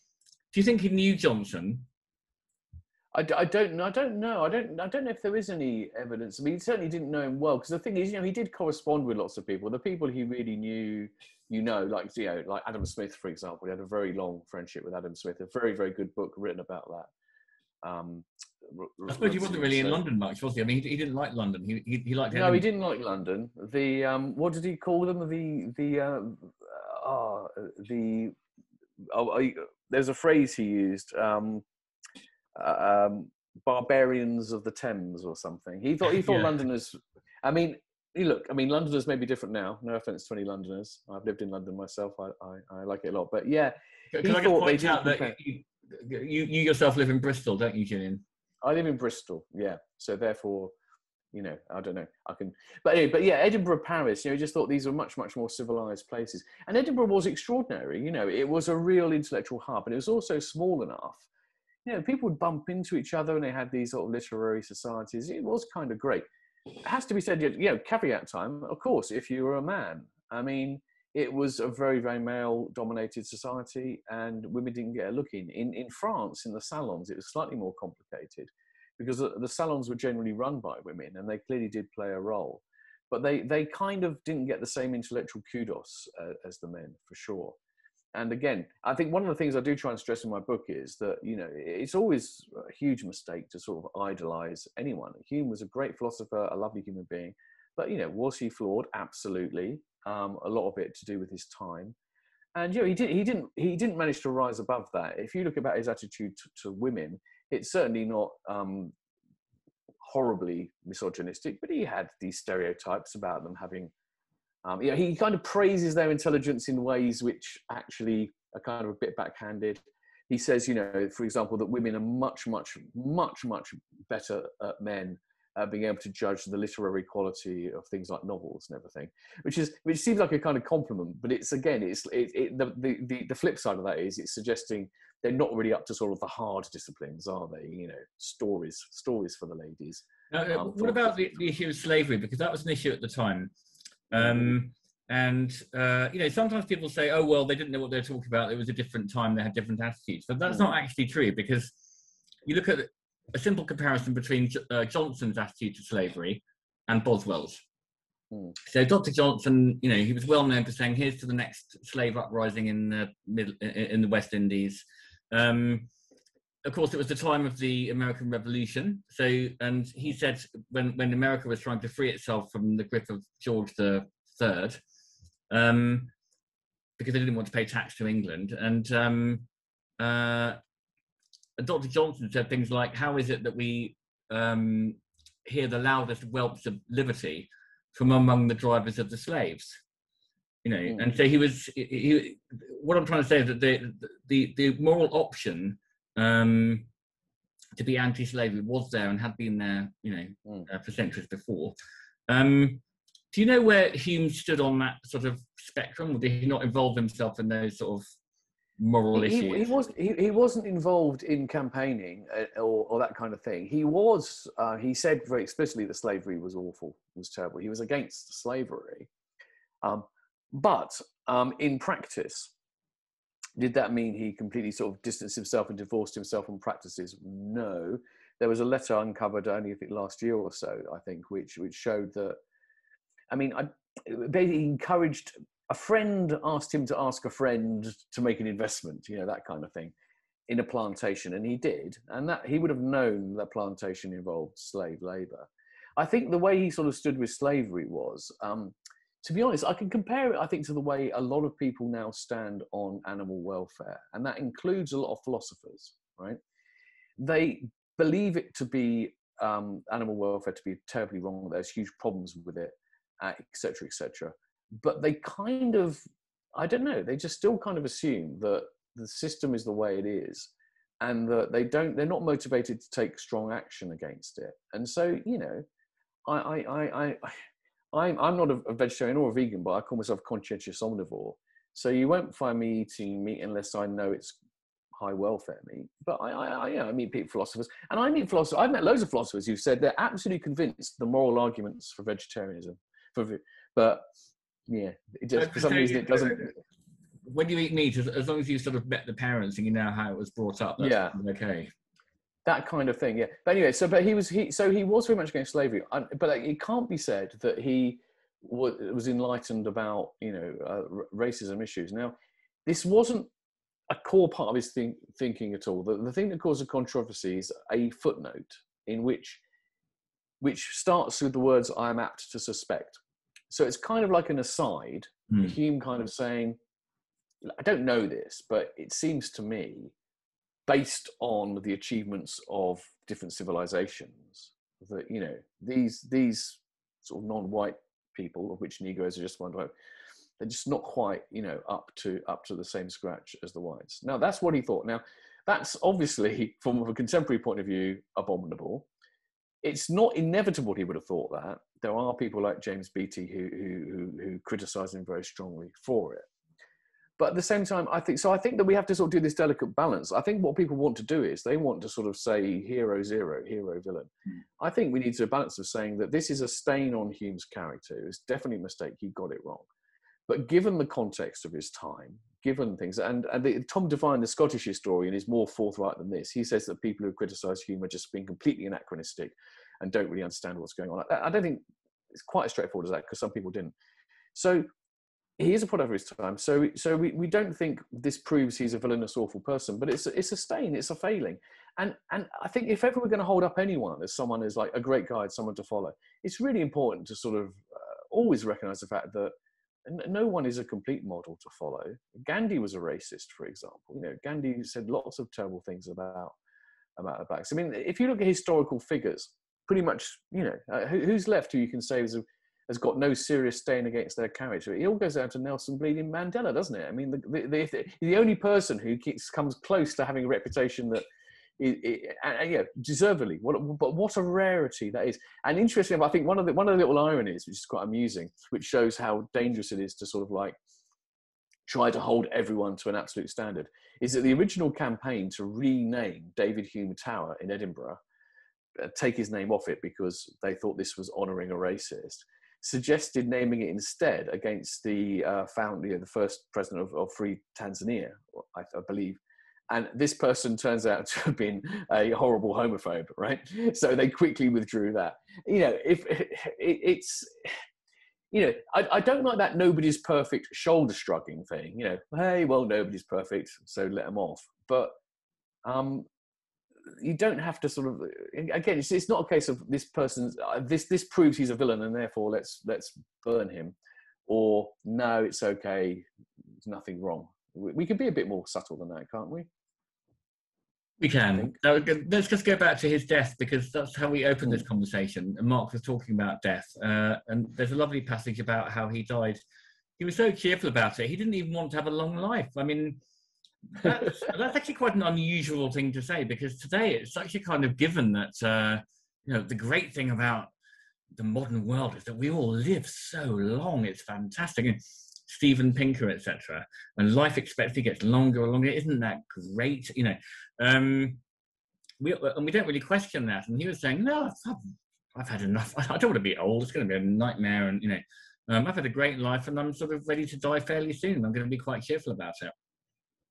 do you think he knew Johnson? I, I don't know. I don't know. I don't. I don't know if there is any evidence. I mean, he certainly didn't know him well because the thing is, you know, he did correspond with lots of people. The people he really knew you know, like you know, like Adam Smith, for example, he had a very long friendship with Adam Smith. A very, very good book written about that. Um, I suppose he wasn't really in London much, was he? I mean, he, he didn't like London. He he, he liked. No, he didn't like London. The um, what did he call them? The the uh, oh, the oh, there's a phrase he used. Um, uh, um, barbarians of the Thames or something. He thought he thought yeah. Londoners. I mean, you look, I mean, Londoners may be different now. No offense to any Londoners. I've lived in London myself. I, I, I like it a lot. But yeah, can I just point out that you, you, you yourself live in Bristol, don't you, Julian? I live in Bristol. Yeah. So therefore, you know, I don't know. I can, but anyway, but yeah, Edinburgh, Paris. You know, he just thought these were much, much more civilized places. And Edinburgh was extraordinary. You know, it was a real intellectual hub, and it was also small enough. You know, people would bump into each other, and they had these sort of literary societies. It was kind of great it has to be said, you know, caveat time, of course, if you were a man. I mean, it was a very, very male dominated society and women didn't get a look in. In, in France, in the salons, it was slightly more complicated because the, salons were generally run by women and they clearly did play a role. But they, they kind of didn't get the same intellectual kudos uh, as the men, for sure and again i think one of the things i do try and stress in my book is that you know it's always a huge mistake to sort of idolize anyone. Hume was a great philosopher a lovely human being but you know was he flawed? Absolutely. Um, a lot of it to do with his time. And you know he, did, he didn't he didn't manage to rise above that. If you look about his attitude to, to women it's certainly not um, horribly misogynistic but he had these stereotypes about them having um, you know, he kind of praises their intelligence in ways which actually are kind of a bit backhanded. He says, you know, for example, that women are much, much, much, much better at men uh, being able to judge the literary quality of things like novels and everything, which is which seems like a kind of compliment, but it's again, it's it, it, the, the the flip side of that is it's suggesting they're not really up to sort of the hard disciplines, are they? You know, stories stories for the ladies. Now, uh, um, what about the, the issue of slavery? Because that was an issue at the time. Um, and uh, you know, sometimes people say, "Oh, well, they didn't know what they were talking about. It was a different time. They had different attitudes." But that's not actually true because you look at a simple comparison between uh, Johnson's attitude to slavery and Boswell's. Mm. So Dr. Johnson, you know, he was well known for saying, "Here's to the next slave uprising in the middle in the West Indies." Um, of course, it was the time of the American Revolution. So, and he said when when America was trying to free itself from the grip of George the Third, um, because they didn't want to pay tax to England, and um, uh, Dr. Johnson said things like, "How is it that we um, hear the loudest whelps of liberty from among the drivers of the slaves?" You know, mm. and so he was. He, he, what I'm trying to say is that the the, the moral option um, to be anti-slavery was there and had been there, you know, mm. uh, for centuries before. Um, do you know where Hume stood on that sort of spectrum? Or did he not involve himself in those sort of moral he, issues? He, he was he, he wasn't involved in campaigning uh, or, or that kind of thing. He was uh, he said very explicitly that slavery was awful, was terrible. He was against slavery. Um, but um, in practice, did that mean he completely sort of distanced himself and divorced himself from practices? No. There was a letter uncovered only I think last year or so, I think, which which showed that. I mean, I basically encouraged a friend asked him to ask a friend to make an investment, you know, that kind of thing, in a plantation, and he did, and that he would have known that plantation involved slave labor. I think the way he sort of stood with slavery was, um, to be honest, I can compare it, I think, to the way a lot of people now stand on animal welfare, and that includes a lot of philosophers, right? They believe it to be um, animal welfare to be terribly wrong. There's huge problems with it, etc., uh, etc. Et but they kind of, I don't know, they just still kind of assume that the system is the way it is, and that they don't, they're not motivated to take strong action against it. And so, you know, I, I, I, I I'm, I'm not a, vegetarian or a vegan, but I call myself conscientious omnivore. So you won't find me eating meat unless I know it's high welfare meat. But I, I, I, yeah, I meet people, philosophers, and I meet philosophers. I've met loads of philosophers who've said they're absolutely convinced the moral arguments for vegetarianism. For, but yeah, it just for some reason it doesn't. When you eat meat, as, as long as you sort of met the parents and you know how it was brought up, yeah, okay that kind of thing yeah. But anyway so but he was he so he was very much against slavery but it can't be said that he was, enlightened about you know uh, racism issues. Now this wasn't a core part of his think, thinking at all. The, the thing that caused the controversy is a footnote in which which starts with the words i am apt to suspect. So it's kind of like an aside mm. hume kind of saying i don't know this but it seems to me based on the achievements of different civilizations that you know these these sort of non-white people of which negroes are just one type they're just not quite you know up to up to the same scratch as the whites. Now that's what he thought. Now that's obviously from a contemporary point of view abominable. It's not inevitable he would have thought that. There are people like james beattie who who who, who criticize him very strongly for it but at the same time i think so i think that we have to sort of do this delicate balance. I think what people want to do is they want to sort of say hero zero hero villain. Mm. i think we need to balance of saying that this is a stain on hume's character. It's definitely a mistake. He got it wrong. But given the context of his time given things and, and the, tom devine the scottish historian is more forthright than this. He says that people who criticize hume are just being completely anachronistic and don't really understand what's going on. I, I don't think it's quite as straightforward as that because some people didn't. So he is a product of his time. So, so we, we don't think this proves he's a villainous, awful person, but it's a, it's a stain, it's a failing. And, and I think if ever we're going to hold up anyone as someone is like a great guide, someone to follow, it's really important to sort of uh, always recognize the fact that no one is a complete model to follow. Gandhi was a racist, for example. You know, Gandhi said lots of terrible things about about the blacks. I mean, if you look at historical figures, pretty much, you know, uh, who's left who you can say is a has got no serious stain against their character. It all goes down to Nelson Bleeding Mandela, doesn't it? I mean, the, the, the, the only person who keeps, comes close to having a reputation that, it, it, and, yeah, deservedly. What, but what a rarity that is. And interesting, I think one of the one of the little ironies, which is quite amusing, which shows how dangerous it is to sort of like try to hold everyone to an absolute standard, is that the original campaign to rename David Hume Tower in Edinburgh, uh, take his name off it because they thought this was honouring a racist suggested naming it instead against the uh, founder, the first president of, of Free Tanzania, I, I, believe. And this person turns out to have been a horrible homophobe, right? So they quickly withdrew that. You know, if it, it's, you know, I, I don't like that nobody's perfect shoulder shrugging thing. You know, hey, well, nobody's perfect, so let them off. But um, you don't have to sort of again it's, it's not a case of this person's uh, this this proves he's a villain and therefore let's let's burn him. Or no it's okay there's nothing wrong. We, we could be a bit more subtle than that can't we? We can. Now, let's just go back to his death because that's how we opened this hmm. conversation. And mark was talking about death uh, and there's a lovely passage about how he died. He was so cheerful about it he didn't even want to have a long life. I mean that's, that's actually quite an unusual thing to say because today it's actually kind of given that uh, you know the great thing about the modern world is that we all live so long. It's fantastic. And Steven Pinker, etc. And life expectancy gets longer and longer. Isn't that great? You know, um, we and we don't really question that. And he was saying, no, I've, I've had enough. I don't want to be old. It's going to be a nightmare. And you know, Um, I've had a great life, and I'm sort of ready to die fairly soon. I'm going to be quite cheerful about it.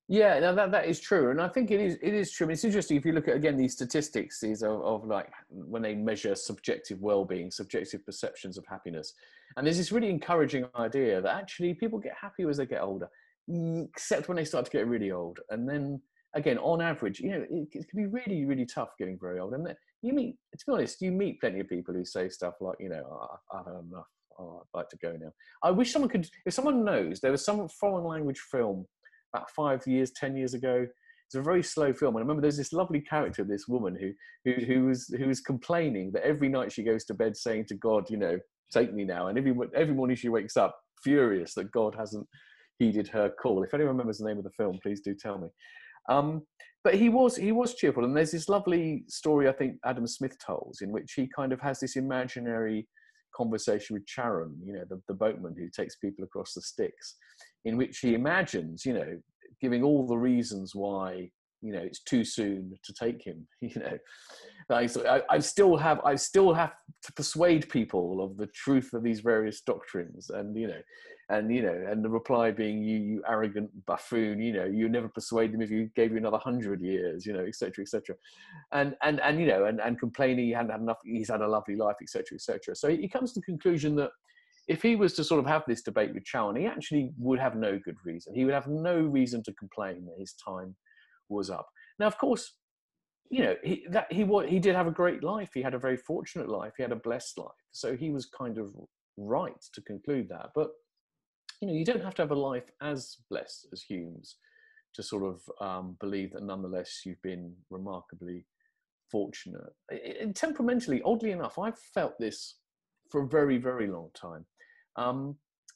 Yeah, no, that that is true, and I think it is it is true. I mean, it's interesting if you look at again these statistics, these of, of like when they measure subjective well-being, subjective perceptions of happiness, and there's this really encouraging idea that actually people get happier as they get older, except when they start to get really old, and then again, on average, you know, it, it can be really really tough getting very old, and you meet, to be honest, you meet plenty of people who say stuff like, you know, oh, I've had enough, oh, I'd like to go now. I wish someone could, if someone knows, there was some foreign language film about five years, ten years ago. It's a very slow film. And I remember there's this lovely character, this woman who who who was who was complaining that every night she goes to bed saying to God, you know, take me now. And every every morning she wakes up furious that God hasn't heeded her call. If anyone remembers the name of the film, please do tell me. Um, but he was he was cheerful, and there's this lovely story I think Adam Smith tells in which he kind of has this imaginary conversation with Charon, you know, the, the boatman who takes people across the Styx, in which he imagines, you know, giving all the reasons why you know it's too soon to take him you know. I, I, still have i still have to persuade people of the truth of these various doctrines and you know and you know and the reply being you you arrogant buffoon you know you never persuade them if you gave you another hundred years you know etc etc and and and you know and, and complaining he hadn't had enough he's had a lovely life etc etc so he comes to the conclusion that if he was to sort of have this debate with Charon, he actually would have no good reason. He would have no reason to complain that his time was up. Now, of course, you know he that he he did have a great life. He had a very fortunate life. He had a blessed life. So he was kind of right to conclude that. But you know, you don't have to have a life as blessed as Hume's to sort of um, believe that nonetheless you've been remarkably fortunate. And temperamentally, oddly enough, I've felt this for a very, very long time. Um,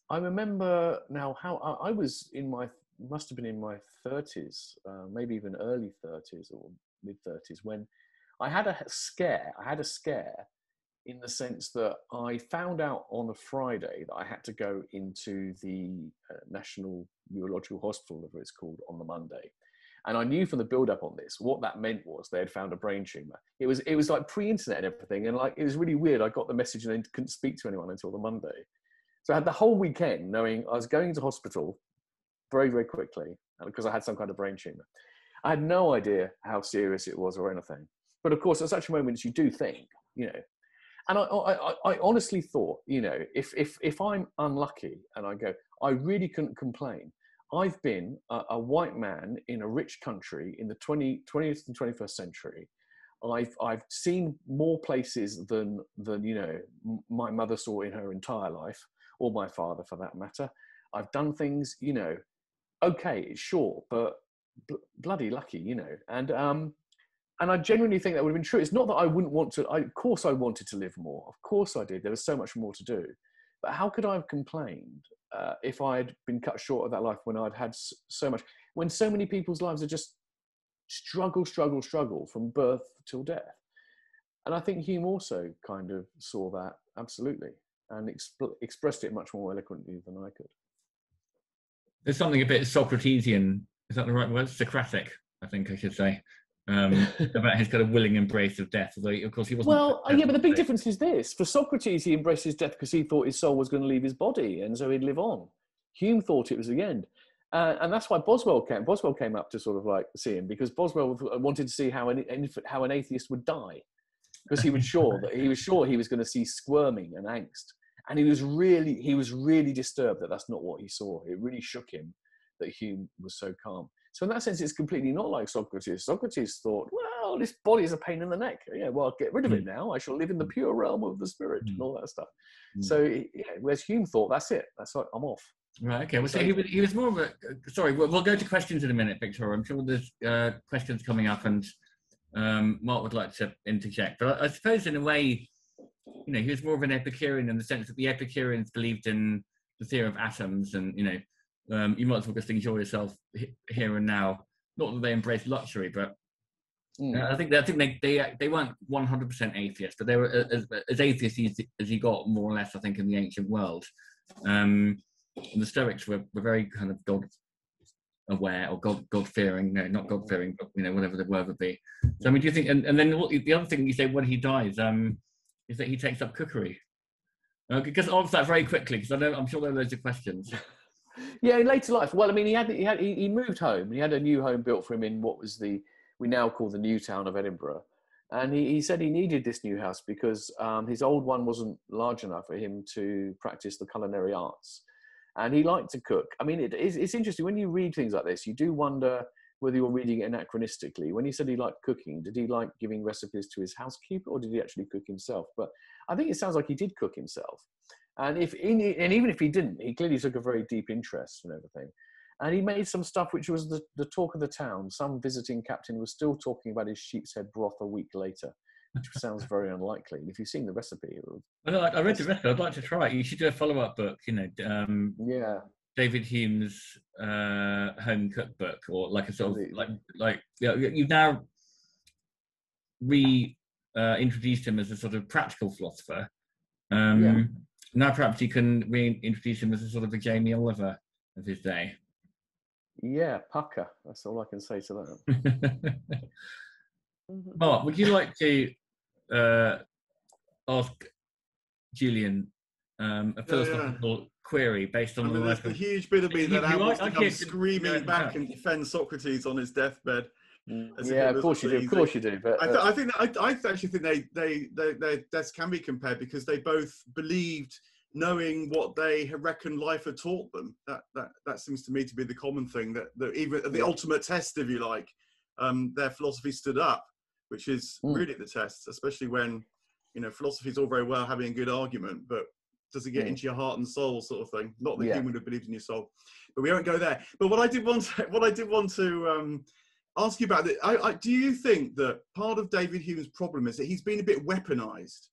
I remember now how I, I, was in my must have been in my 30s, uh, maybe even early 30s or mid 30s when I had a scare. I had a scare in the sense that I found out on a Friday that I had to go into the uh, National Neurological Hospital, whatever it's called, on the Monday. And I knew from the build up on this what that meant was they had found a brain tumor. It was it was like pre-internet and everything, and like it was really weird. I got the message and then couldn't speak to anyone until the Monday. So I had the whole weekend knowing I was going to hospital very, very quickly uh, because I had some kind of brain tumor. I had no idea how serious it was or anything. But of course, at such moments, you do think, you know. And I, I, I honestly thought, you know, if, if, if I'm unlucky and I go, I really couldn't complain. I've been a, a white man in a rich country in the 20, 20th and 21st century. I've I've seen more places than than you know my mother saw in her entire life or my father for that matter. I've done things, you know, okay, sure, but bl- bloody lucky, you know. And um, and I genuinely think that would have been true. It's not that I wouldn't want to. I, of course, I wanted to live more. Of course, I did. There was so much more to do. But how could I have complained uh, if I had been cut short of that life when I'd had so much? When so many people's lives are just struggle, struggle, struggle from birth till death. And I think Hume also kind of saw that absolutely and exp- expressed it much more eloquently than I could. There's something a bit Socratesian, is that the right word? Socratic, I think I should say, um, about his kind of willing embrace of death. Although, of course, he wasn't. Well, yeah, but the big difference is this: for Socrates, he embraced his death because he thought his soul was going to leave his body, and so he'd live on. Hume thought it was the end. Uh, and that's why Boswell came. Boswell came up to sort of like see him because Boswell wanted to see how an, how an atheist would die, because he was sure that he was sure he was going to see squirming and angst and he was really he was really disturbed that that's not what he saw it really shook him that hume was so calm so in that sense it's completely not like socrates socrates thought well this body is a pain in the neck yeah well get rid of it hmm. now i shall live in the pure realm of the spirit and hmm. all that stuff hmm. so yeah, whereas hume thought that's it that's like i'm off Right. Okay. Well, so he was, he was more of a. Sorry, we'll, we'll go to questions in a minute, Victoria. I'm sure there's uh, questions coming up, and um, Mark would like to interject. But I, I suppose, in a way, you know, he was more of an Epicurean in the sense that the Epicureans believed in the theory of atoms, and you know, um, you might as well just enjoy yourself here and now. Not that they embraced luxury, but mm. uh, I think they, I think they they they weren't one hundred percent atheists, but they were as, as atheists as, as you got more or less. I think in the ancient world, um, the Stoics were, were very kind of God aware or God God fearing, no, not God fearing, but you know whatever the word would be. So I mean, do you think? And, and then the other thing you say when he dies, um, is that he takes up cookery. Okay, just answer that very quickly because I know I'm sure there are loads of questions. yeah, in later life. Well, I mean, he had he had he, he moved home. He had a new home built for him in what was the we now call the new town of Edinburgh. And he, he said he needed this new house because um, his old one wasn't large enough for him to practice the culinary arts. And he liked to cook. I mean, it, it's, it's interesting when you read things like this, you do wonder whether you're reading it anachronistically. When he said he liked cooking, did he like giving recipes to his housekeeper or did he actually cook himself? But I think it sounds like he did cook himself. And if and even if he didn't, he clearly took a very deep interest in everything. And he made some stuff which was the, the talk of the town. Some visiting captain was still talking about his sheep's head broth a week later, which sounds very unlikely. And if you've seen the recipe, was, well, I read the recipe. I'd like to try it. You should do a follow up book. You know, um, yeah, David Hume's uh, home cookbook, or like a sort of like like you know, you've now re uh, introduced him as a sort of practical philosopher. Um, yeah. Now perhaps you can reintroduce him as a sort of a Jamie Oliver of his day. Yeah, pukka. That's all I can say to that. Mark, would you like to uh, ask Julian um, a philosophical yeah, yeah. Query based on I mean, the there's the huge bit of me that you, wants to come screaming back and defend Socrates on his deathbed. Mm, yeah, of course you do. Of course you do. But uh, I, th- I, think that, I, I, actually think they they they they deaths can be compared because they both believed knowing what they had reckoned life had taught them. That that that seems to me to be the common thing. That, that even the ultimate test, if you like, um, their philosophy stood up, which is mm. really the test, especially when you know philosophy is all very well having a good argument, but does it get mm. into your heart and soul, sort of thing? Not that yeah. Hume would have believed in your soul, but we won't go there. But what I did want, to, what I did want to um, ask you about it, I, I, do you think that part of David Hume's problem is that he's been a bit weaponized?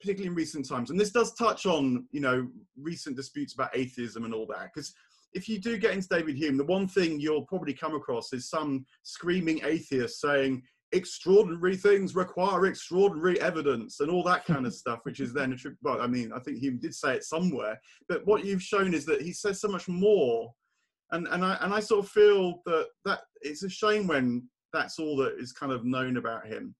particularly in recent times. And this does touch on, you know, recent disputes about atheism and all that. Because if you do get into David Hume, the one thing you'll probably come across is some screaming atheist saying extraordinary things require extraordinary evidence and all that kind of stuff, which is then. Well, I mean, I think he did say it somewhere, but what you've shown is that he says so much more. And, and I and I sort of feel that that it's a shame when that's all that is kind of known about him.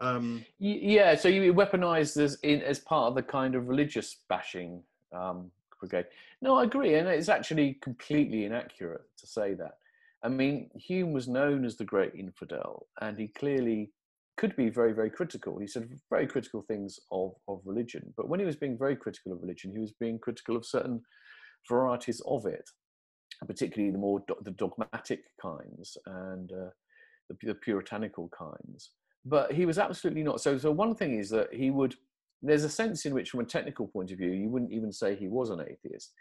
Um, yeah, so you weaponized as in as part of the kind of religious bashing um, brigade. No, I agree, and it's actually completely inaccurate to say that. I mean, Hume was known as the great infidel, and he clearly could be very, very critical. He said very critical things of, of religion, but when he was being very critical of religion, he was being critical of certain varieties of it, particularly the more do- the dogmatic kinds and uh, the, the puritanical kinds but he was absolutely not. So, so one thing is that he would. There's a sense in which, from a technical point of view, you wouldn't even say he was an atheist.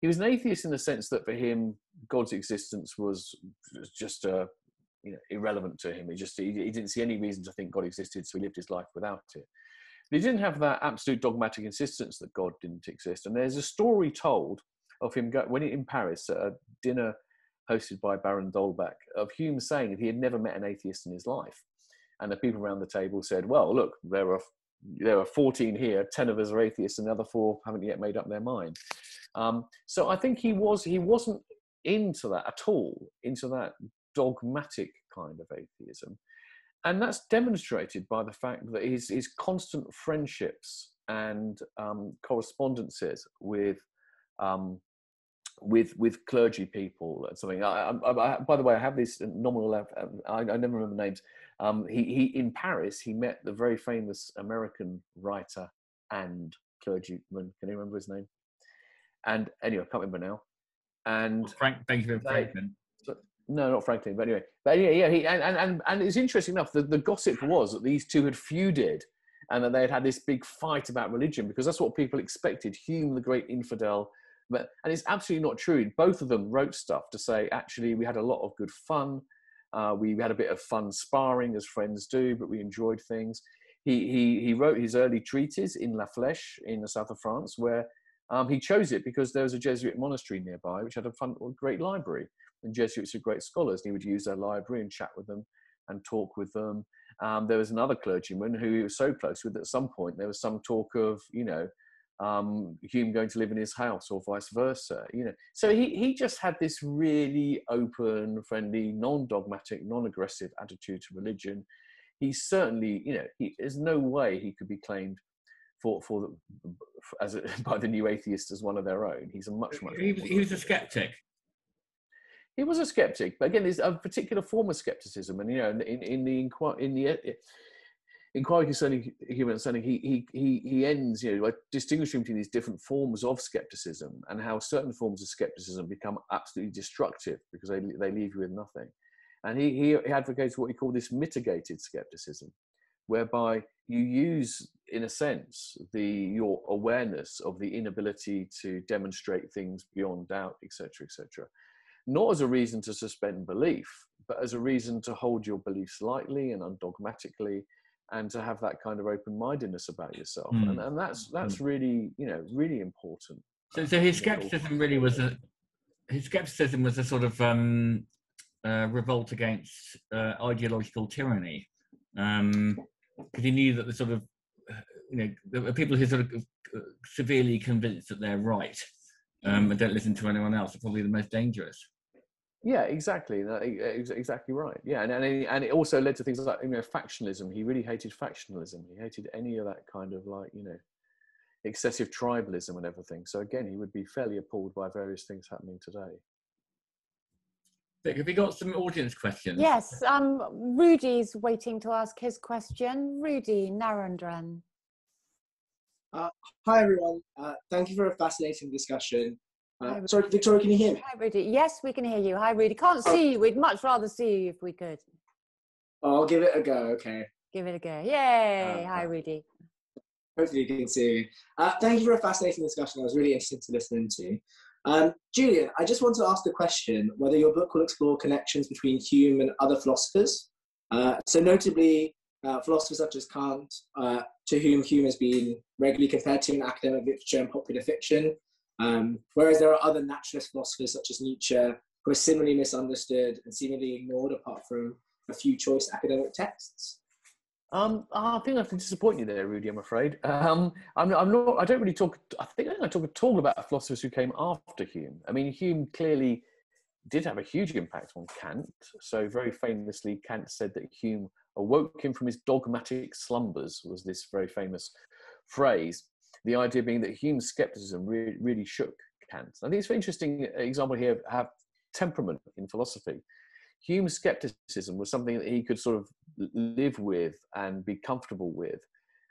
He was an atheist in the sense that for him, God's existence was just uh, you know, irrelevant to him. He just he, he didn't see any reason to think God existed, so he lived his life without it. But he didn't have that absolute dogmatic insistence that God didn't exist. And there's a story told of him go, when he, in Paris at a dinner hosted by Baron d'Holbach of Hume saying that he had never met an atheist in his life and the people around the table said, "Well, look, there are there are 14 here. 10 of us are atheists, and the other four haven't yet made up their mind." Um, so I think he was he wasn't into that at all, into that dogmatic kind of atheism, and that's demonstrated by the fact that his his constant friendships and um, correspondences with um, with with clergy people and something. I, I, I, by the way, I have this nominal. I, I never remember names. Um, he, he in Paris, he met the very famous American writer and clergyman. Can you remember his name? And anyway, I can't remember now. And Frank, thank you, Franklin. No, not Franklin, but anyway. But yeah, yeah. He, and, and and and it's interesting enough. The, the gossip was that these two had feuded, and that they had had this big fight about religion because that's what people expected. Hume, the great infidel, but and it's absolutely not true. Both of them wrote stuff to say actually we had a lot of good fun uh, we had a bit of fun sparring as friends do, but we enjoyed things. He, he, he wrote his early treatise in La Flèche in the south of France, where um, he chose it because there was a Jesuit monastery nearby which had a fun, great library. And Jesuits are great scholars, and he would use their library and chat with them and talk with them. Um, there was another clergyman who he was so close with at some point there was some talk of, you know, um, Hume going to live in his house or vice versa. You know, so he he just had this really open, friendly, non-dogmatic, non-aggressive attitude to religion. He certainly, you know, he, there's no way he could be claimed for for, the, for as a, by the new atheists as one of their own. He's a uh, much much. He was, he was a skeptic. He was a skeptic, but again, there's a particular form of skepticism, and you know, in in the in the eh, inquiry concerning human understanding, he he he he ends you know by distinguishing between these different forms of skepticism and how certain forms of skepticism become absolutely destructive because they they leave you with nothing. And he, he advocates what he called this mitigated skepticism, whereby you use, in a sense, the your awareness of the inability to demonstrate things beyond doubt, etc., etc., not as a reason to suspend belief, but as a reason to hold your beliefs lightly and undogmatically, and to have that kind of open-mindedness about yourself. Mm. And, and that's that's mm. really you know really important. So, so his skepticism really was a his skepticism was a sort of um, uh, revolt against uh, ideological tyranny, because um, he knew that the sort of, you know, the people who sort of uh, severely convinced that they're right um, and don't listen to anyone else are probably the most dangerous. Yeah, exactly. Exactly right. Yeah, and and it, and it also led to things like you know factionalism. He really hated factionalism. He hated any of that kind of like you know excessive tribalism and everything. So again, he would be fairly appalled by various things happening today. Vic, have you got some audience questions? Yes, um, Rudy's waiting to ask his question. Rudy Narendran. Uh, hi, everyone. Uh, thank you for a fascinating discussion. Uh, sorry, Victoria, can you hear me? Hi, Rudy. Yes, we can hear you. Hi, Rudy. Can't oh. see you. We'd much rather see you if we could. Oh, I'll give it a go. Okay. Give it a go. Yay. Uh, Hi, Rudy. Hopefully, you can see me. Uh, thank you for a fascinating discussion. I was really interested to listen to. Um, Julian, I just want to ask the question whether your book will explore connections between Hume and other philosophers. Uh, so, notably, uh, philosophers such as Kant, uh, to whom Hume has been regularly compared to in academic literature and popular fiction, um, whereas there are other naturalist philosophers such as Nietzsche who are similarly misunderstood and seemingly ignored apart from a few choice academic texts. Um, I think I have to disappoint you there, Rudy. I'm afraid. Um, I'm, I'm, not. I don't really talk. I think I talk at all about philosophers who came after Hume. I mean, Hume clearly did have a huge impact on Kant. So very famously, Kant said that Hume awoke him from his dogmatic slumbers. Was this very famous phrase? The idea being that Hume's skepticism really, really shook Kant. I think it's an interesting example here. of Have temperament in philosophy. Hume's skepticism was something that he could sort of live with and be comfortable with.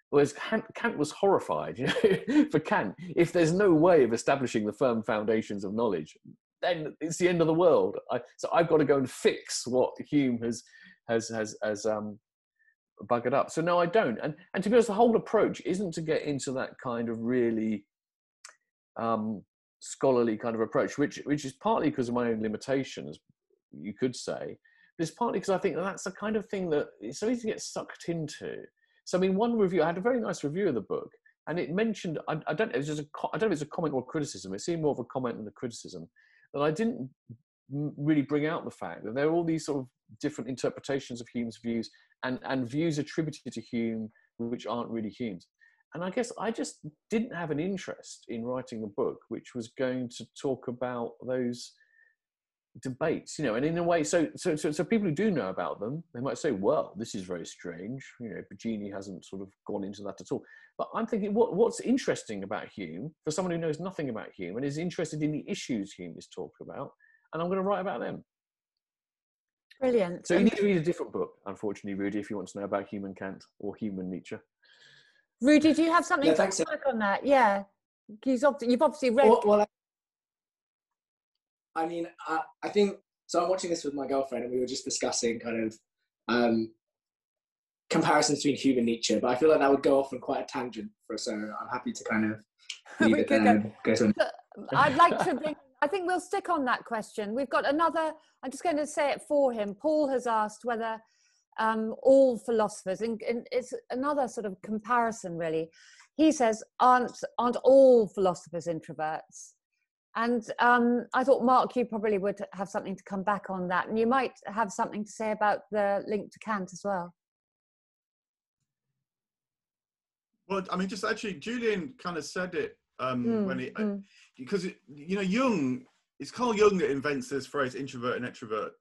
Whereas Kant, Kant was horrified. You know? For Kant, if there's no way of establishing the firm foundations of knowledge, then it's the end of the world. I, so I've got to go and fix what Hume has has has has um, buggered up. So no, I don't. And and to be honest, the whole approach isn't to get into that kind of really um, scholarly kind of approach, which which is partly because of my own limitations, you could say, but it's partly because I think that that's the kind of thing that it's so easy to get sucked into. So I mean, one review I had a very nice review of the book, and it mentioned I, I don't it was just a, I don't know if it's a comment or a criticism. It seemed more of a comment than a criticism that I didn't really bring out the fact that there are all these sort of different interpretations of Hume's views and and views attributed to Hume which aren't really Hume's. And I guess I just didn't have an interest in writing a book which was going to talk about those debates, you know, and in a way, so, so, so, so people who do know about them, they might say, well, this is very strange. You know, Baggini hasn't sort of gone into that at all. But I'm thinking, what, what's interesting about Hume for someone who knows nothing about Hume and is interested in the issues Hume is talking about, and I'm going to write about them. Brilliant. So you need to read a different book, unfortunately, Rudy, if you want to know about Hume and Kant or Hume and Nietzsche. Rudy, do you have something yeah, to work on that? Yeah. You've obviously read. Well, well I mean, I, I think so. I'm watching this with my girlfriend, and we were just discussing kind of um, comparisons between Hume and Nietzsche. But I feel like that would go off on quite a tangent for so I'm happy to kind of leave it there. Go to I'd like to bring. I think we'll stick on that question. We've got another. I'm just going to say it for him. Paul has asked whether um, all philosophers, and, and it's another sort of comparison, really. He says, aren't aren't all philosophers introverts? And um, I thought, Mark, you probably would have something to come back on that. And you might have something to say about the link to Kant as well. Well, I mean, just actually, Julian kind of said it um, mm, when he, mm. because, it, you know, Jung, it's Carl Jung that invents this phrase introvert and extrovert.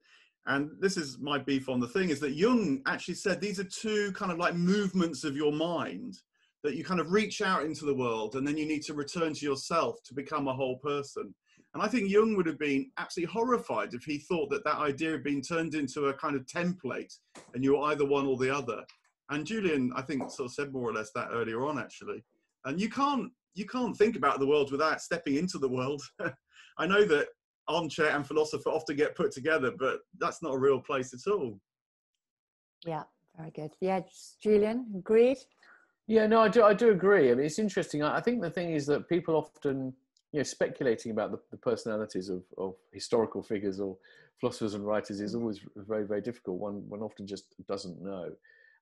And this is my beef on the thing is that Jung actually said these are two kind of like movements of your mind that you kind of reach out into the world and then you need to return to yourself to become a whole person. And I think Jung would have been absolutely horrified if he thought that that idea had been turned into a kind of template and you were either one or the other. And Julian, I think, sort of said more or less that earlier on, actually. And you can't you can't think about the world without stepping into the world. I know that armchair and philosopher often get put together, but that's not a real place at all. Yeah, very good. Yeah, Julian, agreed. Yeah, no, I do. I do agree. I mean, it's interesting. I, I think the thing is that people often, you know, speculating about the, the personalities of, of historical figures or philosophers and writers is mm. always very, very difficult. One one often just doesn't know.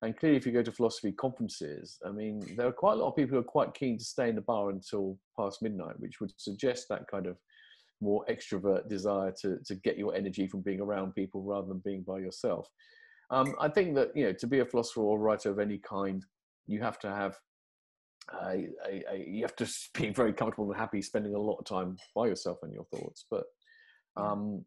And clearly, if you go to philosophy conferences, I mean, there are quite a lot of people who are quite keen to stay in the bar until past midnight, which would suggest that kind of more extrovert desire to to get your energy from being around people rather than being by yourself. Um, I think that you know to be a philosopher or writer of any kind, you have to have a, you have to be very comfortable and happy spending a lot of time by yourself and your thoughts. But um,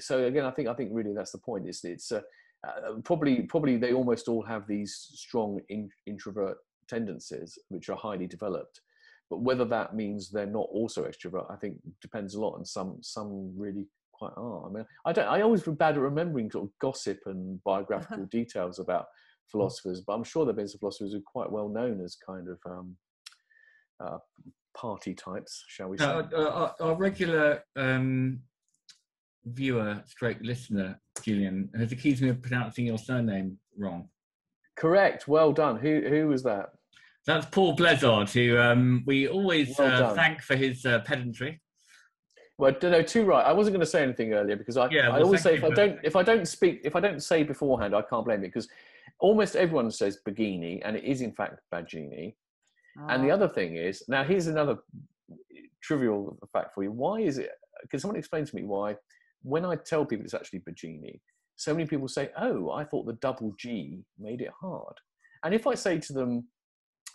so again, I think I think really that's the point. It's it's uh, uh, probably probably they almost all have these strong in, introvert tendencies which are highly developed. But whether that means they're not also extrovert, I think depends a lot. And some some really quite are. I mean, I don't. I always feel bad at remembering sort of gossip and biographical details about philosophers, but I'm sure there have been some philosophers who are quite well known as kind of um, uh, party types, shall we say? Uh, our, our, regular um, viewer, straight listener, Julian, has accused me of pronouncing your surname wrong. Correct. Well done. Who who was that? That's Paul Blezard, who um, we always well uh, thank for his uh, pedantry. Well, no, too right. I wasn't going to say anything earlier because I, yeah, well, I always say if I don't if I don't speak if I don't say beforehand, I can't blame it because almost everyone says Baggini, and it is in fact Baggini. Oh. And the ah. other thing is, now here's another trivial fact for you. Why is it? Can someone explain to me why, when I tell people it's actually Baggini, so many people say, "Oh, I thought the double G made it hard." And if I say to them,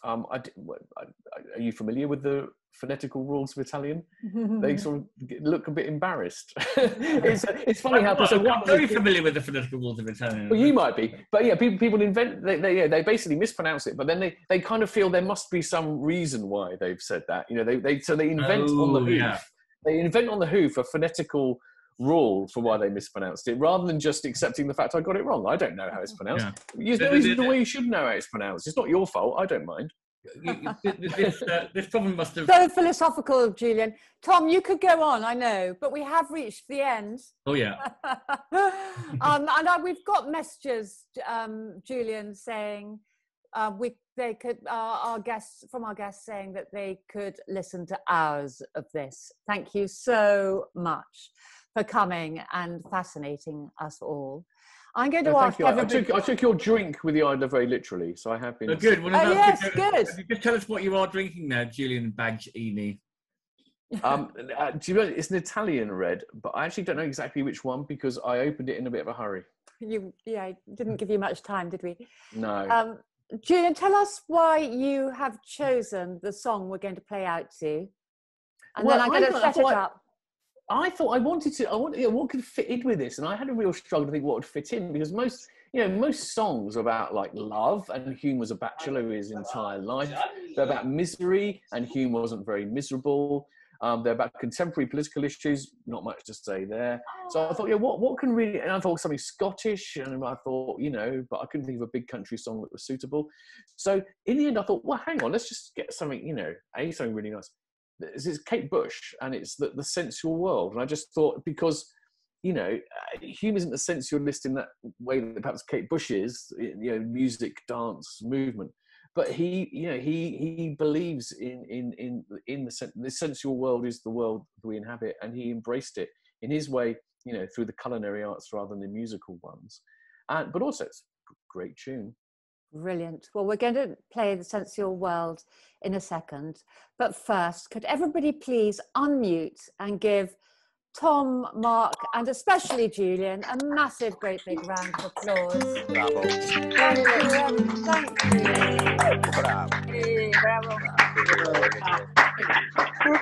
um, I, are you familiar with the phonetical rules of Italian? they sort of look a bit embarrassed. it's, it's funny how. So I'm very familiar with the phonetical rules of Italian. Well, you might be, but yeah, people people invent. They they, yeah, they basically mispronounce it, but then they, they kind of feel there must be some reason why they've said that. You know, they, they so they invent oh, on the oh, hoof. Yeah. They invent on the hoof a phonetical rule for why they mispronounced it, rather than just accepting the fact I got it wrong. I don't know how it's pronounced. Yeah. There's no the way you should know how it's pronounced. It's not your fault. I don't mind. this, uh, this problem must have. So philosophical, Julian. Tom, you could go on, I know, but we have reached the end. Oh, yeah. um, and uh, we've got messages, um, Julian, saying uh, we they could uh, our guests from our guests saying that they could listen to hours of this. Thank you so much for coming and fascinating us all. I'm going to no, ask everybody. I took, I took, your drink with the idler very literally, so I have been. Oh, good. Well, oh, yes, good. Just tell us what you are drinking now, Julian Baggini. um, uh, do you know, it's an Italian red, but I actually don't know exactly which one because I opened it in a bit of a hurry. You, yeah, didn't give you much time, did we? No. Um, Julian, tell us why you have chosen the song we're going to play out to, and well, then I'm going to set it up. I thought I wanted to. I wanted you know, what could fit in with this, and I had a real struggle to think what would fit in because most, you know, most songs are about like love, and Hume was a bachelor his entire life. They're about misery, and Hume wasn't very miserable. Um, they're about contemporary political issues. Not much to say there. So I thought, yeah, what what can really? And I thought something Scottish, and I thought, you know, but I couldn't think of a big country song that was suitable. So in the end, I thought, well, hang on, let's just get something, you know, a something really nice it's Kate Bush and it's the, the sensual world. And I just thought because you know, uh, Hume isn't the sensualist in that way that perhaps Kate Bush is, you know, music, dance, movement. But he, you know, he he believes in in in in the sen- the sensual world is the world we inhabit, and he embraced it in his way, you know, through the culinary arts rather than the musical ones. And but also, it's a great tune. Brilliant. Well, we're going to play the sensual world in a second. But first, could everybody please unmute and give Tom, Mark, and especially Julian a massive, great big round of applause. Bravo. Thank you. Thank you. Bravo. Bravo.